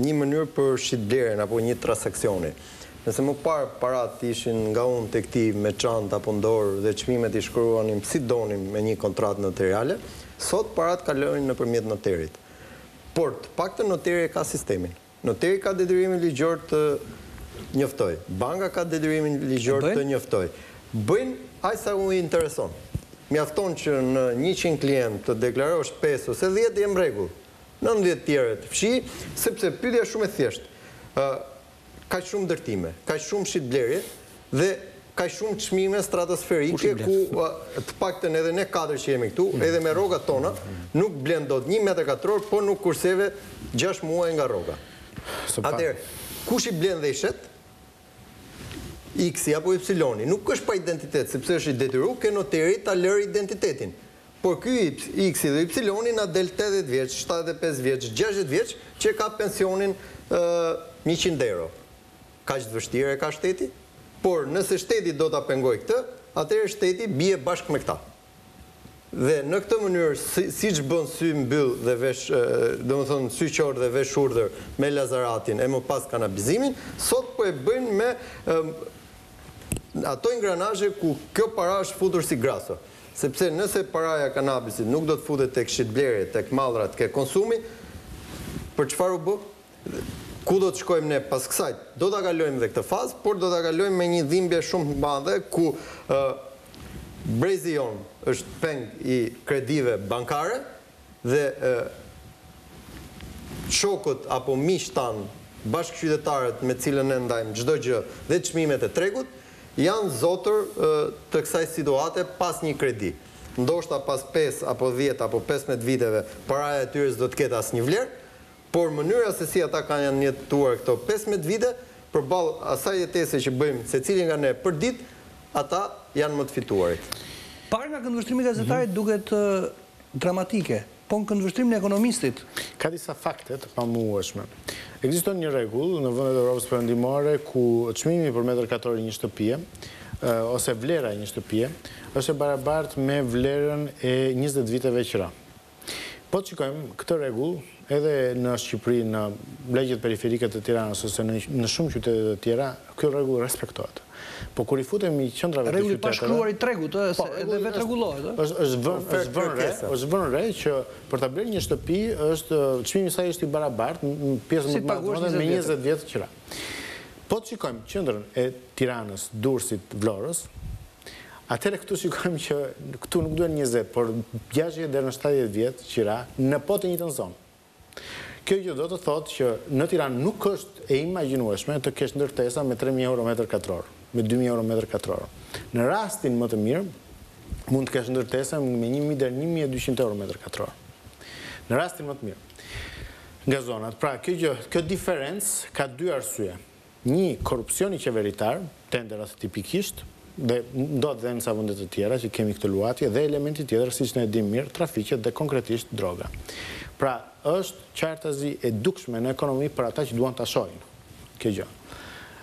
një mënyrë për shitblerjen apo një transaksioni. Nëse më parë paratë ishin nga unë tek ti me çantë apo në dorë dhe çmimet i shkruanim si donim me një kontratë noteriale, sot paratë kalojnë nëpërmjet noterit. Por të paktën noteri e ka sistemin. Noteri ka detyrimin ligjor të njoftojë. Banka ka detyrimin ligjor të njoftojë. Bëjnë aq sa u intereson. Mjafton që në njëqind klientë të deklarosh pesë ose dhjetë e je në rregull. Nëntëdhjetë tjerët fshihi, sepse pyetja është shumë e thjeshtë. Ë kaq shumë ndërtime, kaq shumë shitblerje, dhe kaq shumë çmime stratosferike ku të paktën edhe ne katër që jemi këtu, edhe me rrogat tona, nuk blen dot një metër katror po nuk kurseve gjashtë muaj nga rroga. Atëherë, kush i blen dhe i shet? X-i apo Y-i. Nuk është pa identitet, sepse është i detyru ke noteri ta lërë identitetin. Por ky X-i dhe Y-i na del tetëdhjetë vjeç, shtatëdhjetë e pesë vjeç, gjashtëdhjetë vjeç që e ka pensionin njëqind euro. Kaq të vështirë e ka shteti? Por nëse shteti do ta pengojë këtë, atëherë shteti bie bashkë me këta. Dhe në këtë mënyrë, siç bëri sy mbyll dhe vesh, domethënë sy qor dhe vesh shurdhër me Lazaratin e më pas kanabizimin, sot po e bëjnë me ato ingranazhe ku kjo para është futur si graso. Sepse nëse paraja e kanabisit nuk do të futet tek shitblerjet, tek mallrat e konsumit, për çfarë u bë? Ku do të shkojmë ne pas kësaj? Do ta kalojmë dhe këtë fazë, por do ta kalojmë me një dhimbje shumë të madhe ku brezi jonë është peng i kredive bankare dhe shokët apo miqtë tanë, bashkëqytetarët me të cilët ne ndajmë çdo gjë dhe çmimet e tregut, janë zotër të kësaj situate pa asnjë kredi. Ndoshta pas pesë apo dhjetë apo pesëmbëdhjetë viteve paraja e tyre s'do të ketë asnjë vlerë, Por mënyra se si ata kanë jetuar këto pesëmbëdhjetë vite, përballë asaj jetese që bëjmë secili nga ne për ditë, ata janë më të fituarit. Parë nga këndvështrimi i gazetarit duket dramatike, po në këndvështrimin e ekonomistit? Ka disa fakte të pamohueshme. Ekziston një rregull në vendet e Evropës Perëndimore ku çmimi për metër katror i një shtëpie, ose vlera e një shtëpie, është e barabartë me vlerën e njëzet viteve qra. Po të shikojmë këtë rregull edhe në Shqipëri në lagjet periferike të Tiranës ose në shumë qytete të tjera, kjo rregull respektohet. Po kur i futemi qendrave të qyteteve. Rregulli i pashkruar i tregut ë, se edhe vetë rregullohet ë. Është është vënë është vënë re, është vënë re që për ta blerë një shtëpi është çmimi i saj është i barabartë në pjesën më të madhe të vendit me njëzet vjet qira. Po të shikojmë qendrën e Tiranës, Durrësit, Vlorës, Atëherë këtu shikojmë që këtu nuk duhen njëzet, por gjashtëdhjetë deri në shtatëdhjetë vjet qira në po të njëjtën zonë. Kjo gjë do të thotë që në Tiranë nuk është e imagjinueshme të kesh ndërtesa me tre mijë euro metër katror, me dy mijë euro metër katror. Në rastin më të mirë mund të kesh ndërtesa me një mijë deri një mijë e dyqind euro metër katror. Në rastin më të mirë. Nga zonat. Pra kjo gjë, kjo diferencë ka dy arsye. Një korrupsioni qeveritar, tenderat tipikisht, dhe ndodh dhe në disa vende të tjera që kemi këtë luhatje, dhe elementi tjetër siç ne e dimë mirë, trafiket dhe konkretisht droga. Pra, është qartazi e dukshme në ekonomi për ata që duan ta shohin kjo gjë.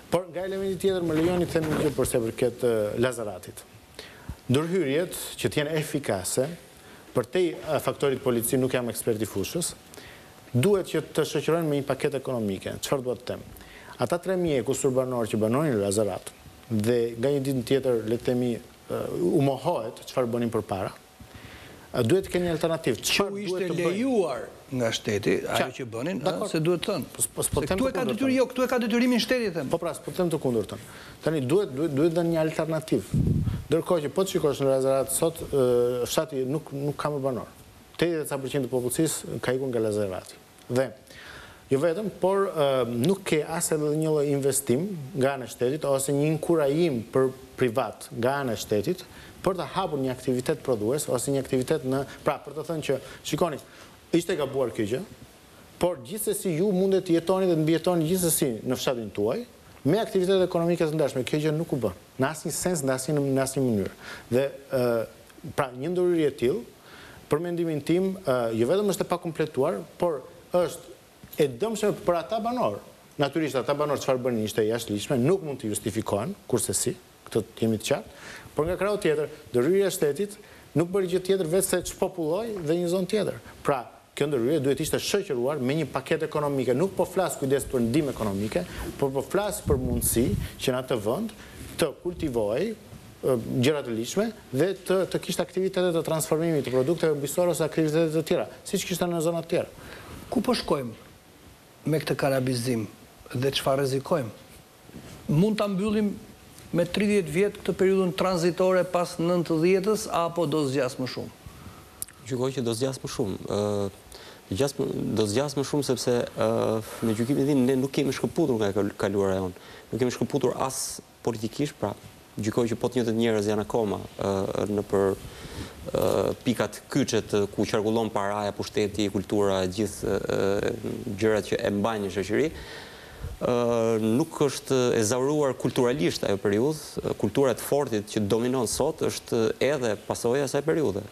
Por nga elementi tjetër më lejoni të them një gjë për sa i përket Lazaratit. Ndërhyrjet që të jenë efikase, përtej faktorit polici nuk jam ekspert i fushës, duhet që të shoqërohen me një paketë ekonomike. Çfarë dua të them? Ata tre mijë e kusur banorë që banonin në Lazarat dhe nga një ditë në tjetër le të themi u mohohet çfarë bënin përpara, Duhet të kenë një alternativë. Që u ishte lejuar nga shteti, ajo që bënin, se duhet thënë. Se këtu e ka detyrimin, jo, këtu e ka detyrimin shteti, them. Po pra, s'po them të kundërtën. Tani, duhet dhënë një alternativë. Ndërkohë që po të shikosh në Lazarat sot, fshati nuk ka më banorë. Tetëdhjetë e ca për qind të popullsisë ka ikur nga Lazarati. Dhe jo vetëm, por nuk ke as edhe një lloj investim nga ana e shtetit ose një inkurajim për privat nga ana e shtetit për të hapur një aktivitet prodhues ose një aktivitet në, pra për të thënë që shikoni, ishte e gabuar kjo gjë, por gjithsesi ju mundet të jetoni dhe të mbijetoni gjithsesi në fshatin tuaj me aktivitete ekonomike të ndershme, kjo gjë nuk u bë. Në asnjë sens dhe në asnjë mënyrë. Dhe pra një ndërhyrje e tillë, për mendimin tim, jo vetëm është e pakompletuar, por është e dëmshme për ata banorë. Natyrisht ata banorë çfarë bënin ishte e jashtëligjshme, nuk mund të justifikohen kurrsesi, këtë të jemi të qartë, por nga krahu tjetër, ndërhyrja e shtetit nuk bëri gjë tjetër veçse çpopulloi dhe një zonë tjetër. Pra, Kjo ndërhyrje duhet të ishte shoqëruar me një paketë ekonomike. Nuk po flas, kujdes, për ndihmë ekonomike, por po flas për mundësi që në atë vend të kultivohej gjëra të ligjshme dhe të të kishte aktivitete të transformimit të produkteve bujqësore ose aktivitete të tjera, siç kishte në zona të tjera. Ku po shkojmë me këtë kanabizim dhe çfarë rrezikojmë? Mund ta mbyllim me tridhjetë vjet këtë periudhën tranzitore pas nëntëdhjetës apo do zgjasë më shumë? Gjykoj që do zgjasë më shumë. Do zgjasë më shumë sepse në gjykimin tim ne nuk jemi shkëputur nga e kaluara jonë. Nuk jemi shkëputur as politikisht, pra Gjykoj që po të njëjtët njerëz janë akoma nëpër pikat kyçe ku qarkullon paraja, pushteti, kultura, gjithë gjërat që e mbajnë një shoqëri. Nuk është ezauruar kulturalisht ajo periudhë, kultura e të fortit që dominon sot është edhe pasojë e asaj periudhe.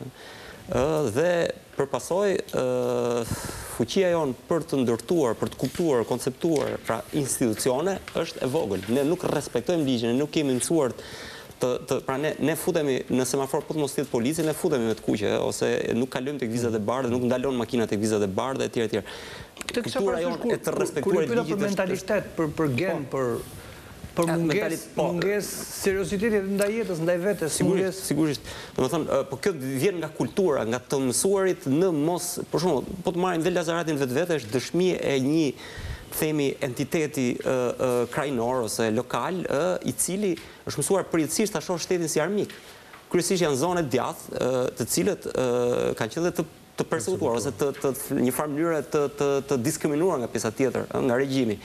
Dhe Për pasojë, fuqia jonë për të ndërtuar, për të kuptuar, konceptuar, pra institucione, është e vogël. Ne nuk respektojmë ligjin, ne nuk jemi mësuar të, të pra ne, ne futemi në semafor po të mos jetë polici, ne futemi me të kuqe, ose nuk kalojmë tek vizat e bardha, nuk ndalon makina tek vizat e bardha etj etj. Këtë kisha parasysh kur kur pyeta për mentalitet, për për gen, po. për Për mungesë, po. mungesë serioziteti ndaj jetës, ndaj vetes, mungesë. Sigurisht, sigurisht. Domethënë, po kjo vjen nga kultura, nga të mësuarit në mos, për shembull, po të marrim dhe Lazaratin në vetvete është dëshmi e një themi entiteti ë ë krahinor ose lokal ë i cili është mësuar përjetësisht ta shohë shtetin si armik. Kryesisht janë zonë e djathë ë të cilët ë kanë qenë dhe të të persekutuar ose të të në një farë mënyre të të të diskriminuar nga pjesa tjetër, ëh, nga regjimi.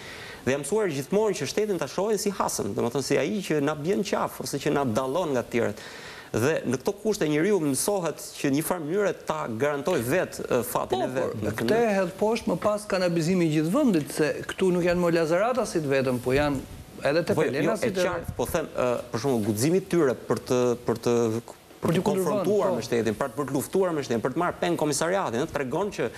Dhe janë mësuar gjithmonë që shtetin ta shohin si hasëm, domethënë si ai që na bien në qafë ose që na dallon nga të tjerët. Dhe në këto kushte njeriu mësohet që në një farë mënyre ta garantojë vetë fatin e vet. Po, por këtë e hedh poshtë më pas kanabizimi i gjithë vendit, se këtu nuk janë më lazaratasit vetëm, po janë edhe tepelenasit edhe. Po jo, e qartë, po them, ëh, për shembull guximi i tyre për të për të për t'u konfrontuar me shtetin, pra për të luftuar me shtetin, për të marrë peng komisariatin, ëh, tregon që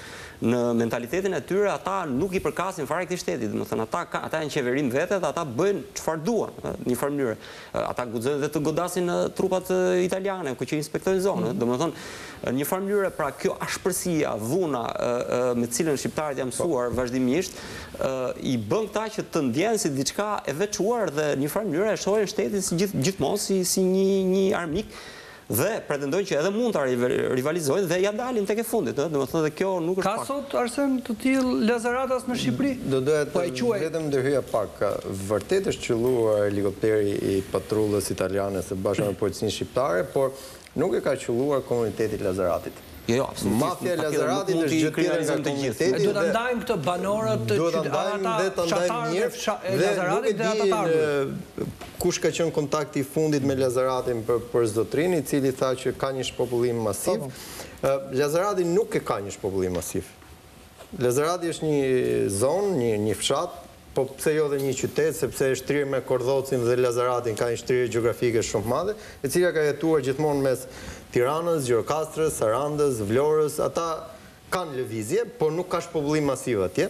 në mentalitetin e tyre ata nuk i përkasin fare këtij shteti, domethënë ata ka, ata janë qeveri më vete dhe ata bëjnë çfarë duan, ëh, në një farë mënyre. Ata guxojnë dhe të godasin ëh, trupat italiane ku që inspektojnë zonën, ëh, domethënë në një farë mënyre pra kjo ashpërsia, dhuna ëh, ëh, me të cilën shqiptarët janë mësuar vazhdimisht, i bën këta që të ndihen si diçka e veçuar dhe një farë mënyre e shohin shtetin si gjithmonë si si një një armik dhe pretendojnë që edhe mund ta rivalizojnë dhe ia dalin tek e fundit ë domethënë dhe kjo nuk është pak. Ka sot Arsen të tillë lazaratas në Shqipëri? Do doja të vetëm ndërhyja pak vërtet është qëlluar helikopteri i patrullës italiane së bashku me policinë shqiptare por Nuk e ka qëlluar komuniteti i Lazaratit. Jo, jo, absolutisht. Mafia e Lazaratit është gjë tjetër nga komuniteti. Duhet ta ndajmë këtë banorët, ata fshatarët e Lazaratit dhe ata të ardhur. Kush ka qenë kontakti i fundit me Lazaratin për zotërinë, i cili tha që ka një shpopullim masiv. Lazarati nuk e ka një shpopullim masiv. Lazarati është një zonë, një një fshat, po pse jo dhe një qytet, sepse e shtrirë me Kordhocën dhe Lazeratin, ka një shtrirje gjeografike shumë të madhe, e cila ka jetuar gjithmonë mes Tiranës, Gjirokastrës, Sarandës, Vlorës, ata kanë lëvizje, por nuk ka shpopullim masiv atje.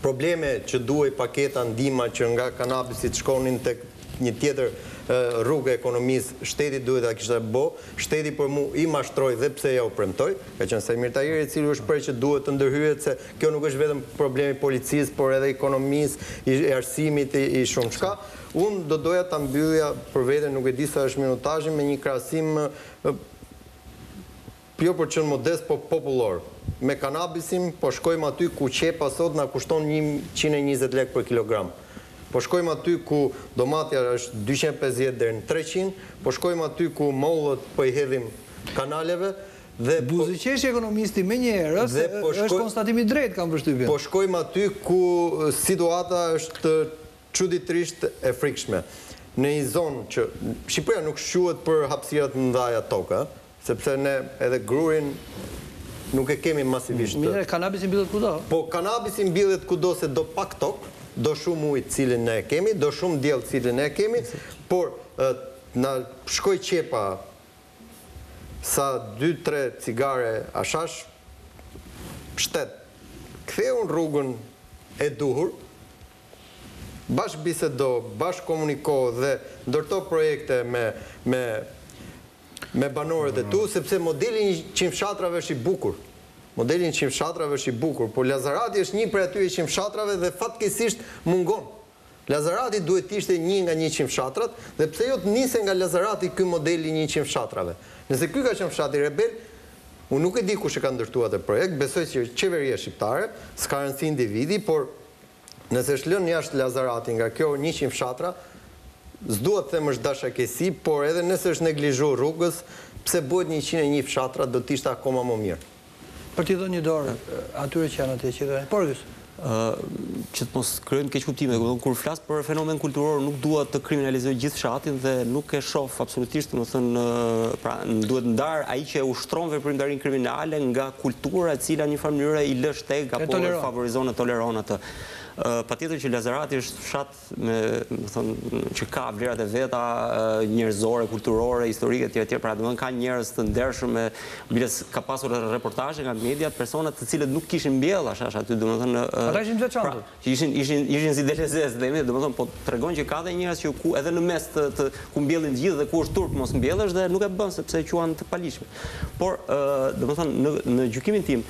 Problemi është që duhej paketa, ndihmat që nga kanabisit shkonin tek Një tjetër rrugë e ekonomisë shteti duhet ta kishte bo, shteti për mu i mashtroi dhe pse ja u premtoi, ka qenë Saimir Tahiri i cili u shpreh që duhet të ndërhyhet se kjo nuk është vetëm problem i policisë por edhe i ekonomisë, i arsimit, i shumëçka. Unë do doja ta mbyllja për vete, nuk e di sa është minutazhi, me një krahasim Jo për të qënë modest po popullor. Me kanabisin po shkojmë aty ku qepa sot na kushton njëqind e njëzet lekë për kilogram. Po shkojmë aty ku domatja është dyqind e pesëdhjetë deri në treqind, po shkojmë aty ku mollët po i hedhim kanaleve dhe po Buzëqeshi i ekonomistit menjëherë është është konstatim i drejtë kam përshtypjen. Po shkojmë aty ku situata është çuditërisht e frikshme. Në një zonë që Shqipëria nuk shquhet për hapësira të mëdha toke ë, Sepse ne edhe grurin nuk e kemi masivisht të. Mirë, kanabisi mbillet kudo. Po, kanabisi mbillet kudo se do pak tokë, do shumë ujë të cilin ne e kemi, do shumë diell të cilin ne e kemi, por na shkoi qepa sa dy tre cigare hashash shtet ktheu në rrugën e duhur, bashkëbisedo, bashkëkomuniko dhe ndërto projekte me me banorët e tu, sepse modeli i njëqind fshatrave është i bukur. Modeli i njëqind fshatrave është i bukur, por Lazarati është një prej atyre njëqind fshatrave dhe fatkeqësisht mungon. Lazarati duhet të ishte një nga njëqind fshatrat dhe pse jo të niste nga Lazarati ky model i njëqind fshatrave. Nëse ky ka qenë fshati rebel, unë nuk e di kush e ka ndërtu atë projekt, besoj që qeveria shqiptare, s'ka rëndësi individi, por Nëse është lënë jashtë Lazarati nga kjo njëqind fshatra, s'dua të them është dashakeqësi, por edhe nëse është neglizhu rrugës, pse s'bëhet njëqind e një fshatra do të ishte akoma më mirë. Për t'i dhënë një dorë atyre që janë atje, që i dhënë. Por ky. Që të mos krijojmë keqkuptime, domethënë kur flas për fenomen kulturor nuk dua të kriminalizoj gjithë fshatin dhe nuk e shoh absolutisht, domethënë, pra duhet ndarë ai që e ushtron veprimtarinë kriminale nga kultura e cila në një farë mënyre i lë shteg apo e favorizon e toleron atë. Patjetër që Lazarati është fshat domethënë, që ka vlerat e veta njerëzore, kulturore, historike, tjera tjera, pra domethënë ka njerëz të ndershëm e biles ka pasur reportazhe nga mediat, persona të cilët nuk kishin mbjellë hashash aty, domethënë... Ata ishin të veçantë? Që ishin ishin ishin si dele e zezë themi, domethënë po tregon që ka dhe njerëz që ku edhe në mes të, të ku mbjellin të gjithë dhe ku është turp mos mbjellesh dhe nuk e bën sepse e quan të paligjshme. Por ë domethënë në në gjykimin tim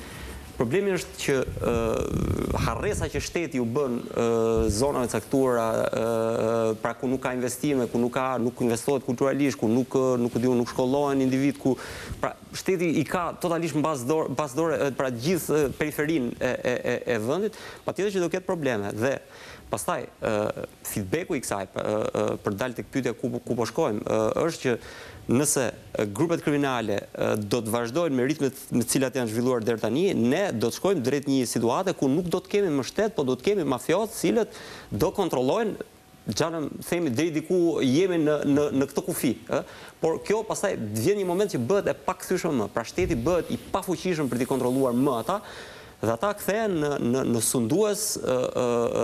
problemi është që ë harresa që shteti u bën ë zonave të caktuara ë pra ku nuk ka investime, ku nuk ka nuk investohet kulturalisht, ku nuk nuk e di unë nuk shkollohen individë ku pra shteti i ka totalisht mbas dorë mbas dore pra të gjithë periferinë e e e e vendit patjetër që do ketë probleme dhe pastaj ë feedback-u i kësaj ë ë për të dalë tek pyetja ku ku po shkojmë ë është që nëse grupet kriminale do të vazhdojnë me ritmet me të cilat janë zhvilluar deri tani ne do të shkojmë drejt një situate ku nuk do të kemi më shtet po do të kemi mafiozë të cilët do kontrollojnë gjënë, themi deri diku jemi në në në këtë kufi, ë? Por kjo pastaj vjen një moment që bëhet e pakthyeshme më. Pra shteti bëhet i pafuqishëm për t'i kontrolluar më ata dhe ata kthehen në në në sundues ë ë ë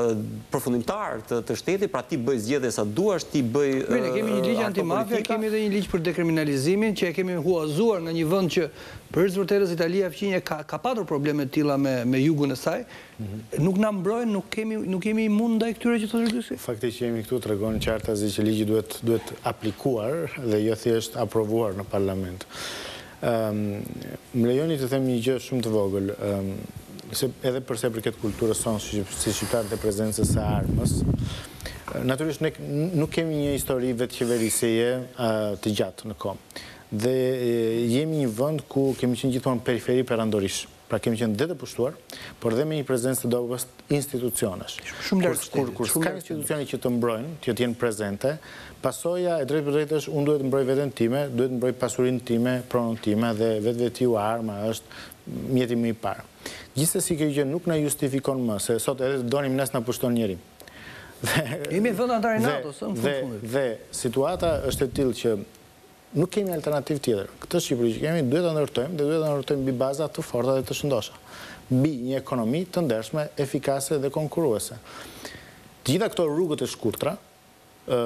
përfundimtar të të shtetit, pra ti bëj zgjedhje sa duash, ti bëj ë Mirë, ne kemi një ligj antimafia, kemi edhe një ligj për dekriminalizimin që e kemi huazuar nga një vend që për hir të vërtetës Italia fqinje ka ka patur probleme të tilla me me jugun e saj, Nuk na mbrojnë, nuk kemi, nuk jemi imun ndaj këtyre që thosh ky si? Fakti që jemi këtu tregon qartazi që ligji duhet duhet aplikuar dhe jo thjesht aprovuar në parlament. Ëm më lejoni të them një gjë shumë të vogël, ëm se edhe për sa i përket kulturës sonë si, si shqiptarë të prezencës së armës, natyrisht ne nuk kemi një histori vetëqeverisjeje të gjatë në kohë. Dhe jemi një vend ku kemi qenë gjithmonë periferi perandorish. Pra kemi qenë dhe të pushtuar, por dhe me një prezencë të dobët institucionesh. Shumë larg shtetit. Kur s'ka institucione që të mbrojnë, që të jenë prezente, pasoja e drejtpërdrejtë është unë duhet të mbroj veten time, duhet të mbroj pasurinë time, pronën time dhe vetvetiu arma është mjeti më i parë. Gjithsesi kjo gjë nuk na justifikon më, se sot edhe të donim ne s'na pushton njeri. Jemi dhe anëtarë i NATO-s, ëh, në fund fundit. Dhe situata është e tillë që Nuk kemi alternativë tjetër. Këtë Shqipëri që kemi duhet ta ndërtojmë dhe duhet ta ndërtojmë mbi baza të forta dhe të shëndosha. Mbi një ekonomi të ndershme, efikase dhe konkurruese. Të gjitha këto rrugët e shkurtra, ë,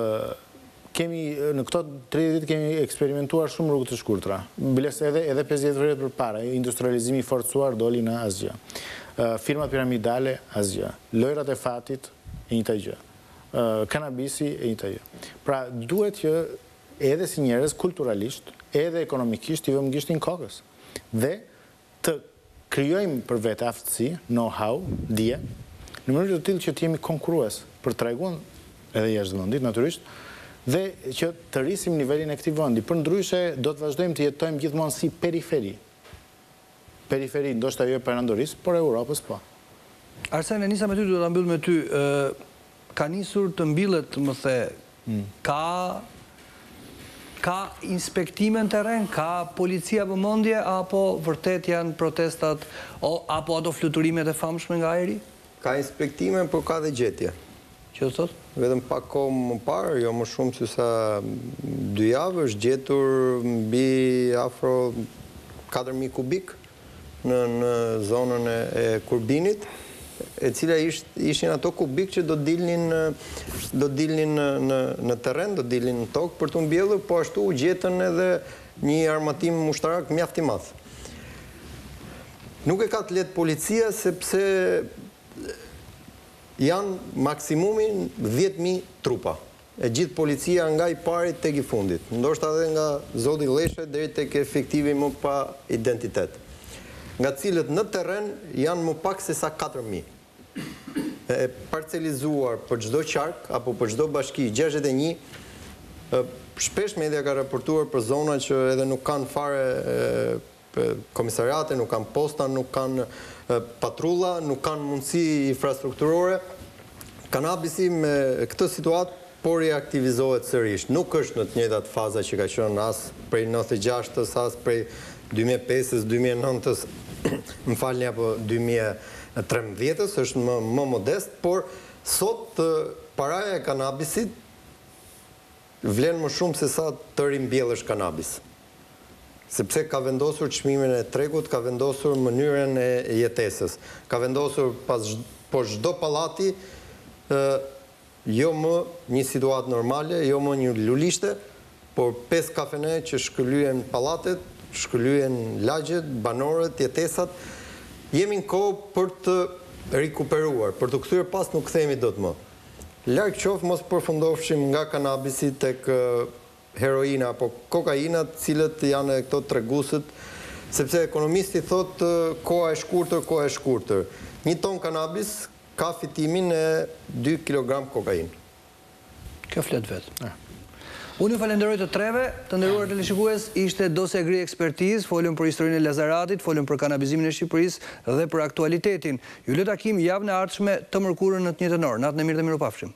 kemi, në këto tridhjetë vjet kemi eksperimentuar shumë rrugë të shkurtra. Biles edhe, edhe pesëdhjetë vjet përpara, industrializimi i forcuar doli në asgjë. Ë, firmat piramidale, asgjë. Lojërat e fatit, e njëjta gjë. Ë, kanabisi, e njëjta gjë. Pra, duhet që edhe si njerëz kulturalisht, edhe ekonomikisht t'i vëmë gishtin kokës dhe të krijojmë për vete aftësi, know how, dije, në mënyrë të tillë që të jemi konkurrues për tregun edhe jashtë vendit natyrisht dhe që të rrisim nivelin e këtij vendi, përndryshe do të vazhdojmë të jetojmë gjithmonë si periferi. Periferi, ndoshta jo e perandorisë, por e Europës po. Arsen, e nisa me ty, do ta mbyll me ty, ka nisur të mbillet, më the, ka ka inspektime në terren, ka policia vëmendje apo vërtet janë protestat apo ato fluturimet e famshme nga ajri? Ka inspektime, por ka dhe gjetje. Që do të thotë? Vetëm pak kohë më parë, jo më shumë se sa dy javë, është gjetur mbi afro katër mijë kubikë në në zonën e Kurbinit, e cila ishte ishin ato kubikë që do dilnin do dilnin në në në terren, do dilnin në tokë për t'u mbjellur, po ashtu u gjetën edhe një armatim ushtarak mjaft i madh. Nuk e ka të lehtë policia sepse janë maksimumin dhjetë mijë trupa. E gjithë policia nga i pari tek i fundit, ndoshta edhe nga zoti Lleshi e deri tek efektivi më pa identitet. Nga të cilët në terren janë më pak se sa katër mijë. E parcelizuar për çdo qark apo për çdo bashki gjashtëdhjetë e një, shpesh media ka raportuar për zona që edhe nuk kanë fare komisariate, nuk kanë posta, nuk kanë patrulla, nuk kanë mundësi infrastrukturore. Kanabisi me këtë situatë po riaktivizohet sërish. Nuk është në të njëjtat faza që ka qenë as prej nëntëdhjetë e gjashtës, as prej dy mijë e pesës, dy mijë e nëntës, më falni apo dy mijë e trembëdhjetës, është më më modest, por sot paraja e kanabisit vlen më shumë se sa të rimbjellësh kanabis. Sepse ka vendosur çmimin e tregut, ka vendosur mënyrën e jetesës, ka vendosur pas po çdo pallati ë jo më një situatë normale, jo më një lulishte, por pesë kafene që shpëlajnë pallatet, shpëlajnë lagjet, banorët, jetesat. Jemi në kohë për të rikuperuar, për t'u kthyer pas nuk kthehemi dot më. Larg qoftë mos përfundofshim nga kanabisi tek heroina apo kokaina të cilat janë këto treguesët sepse ekonomisti thotë koha e shkurtër koha e shkurtër një ton kanabis ka fitimin e dy kilogram kokainë. Kjo flet vetë. Unë ju falenderoj të treve, të nderuar teleshikues, ishte Dosja Gri Ekspertizë, folëm për historinë e Lazaratit, folëm për kanabizimin e Shqipërisë dhe për aktualitetin. Ju lë takim javën e ardhshme të mërkurën në të njëjtën orë. Natën e mirë dhe mirupafshim.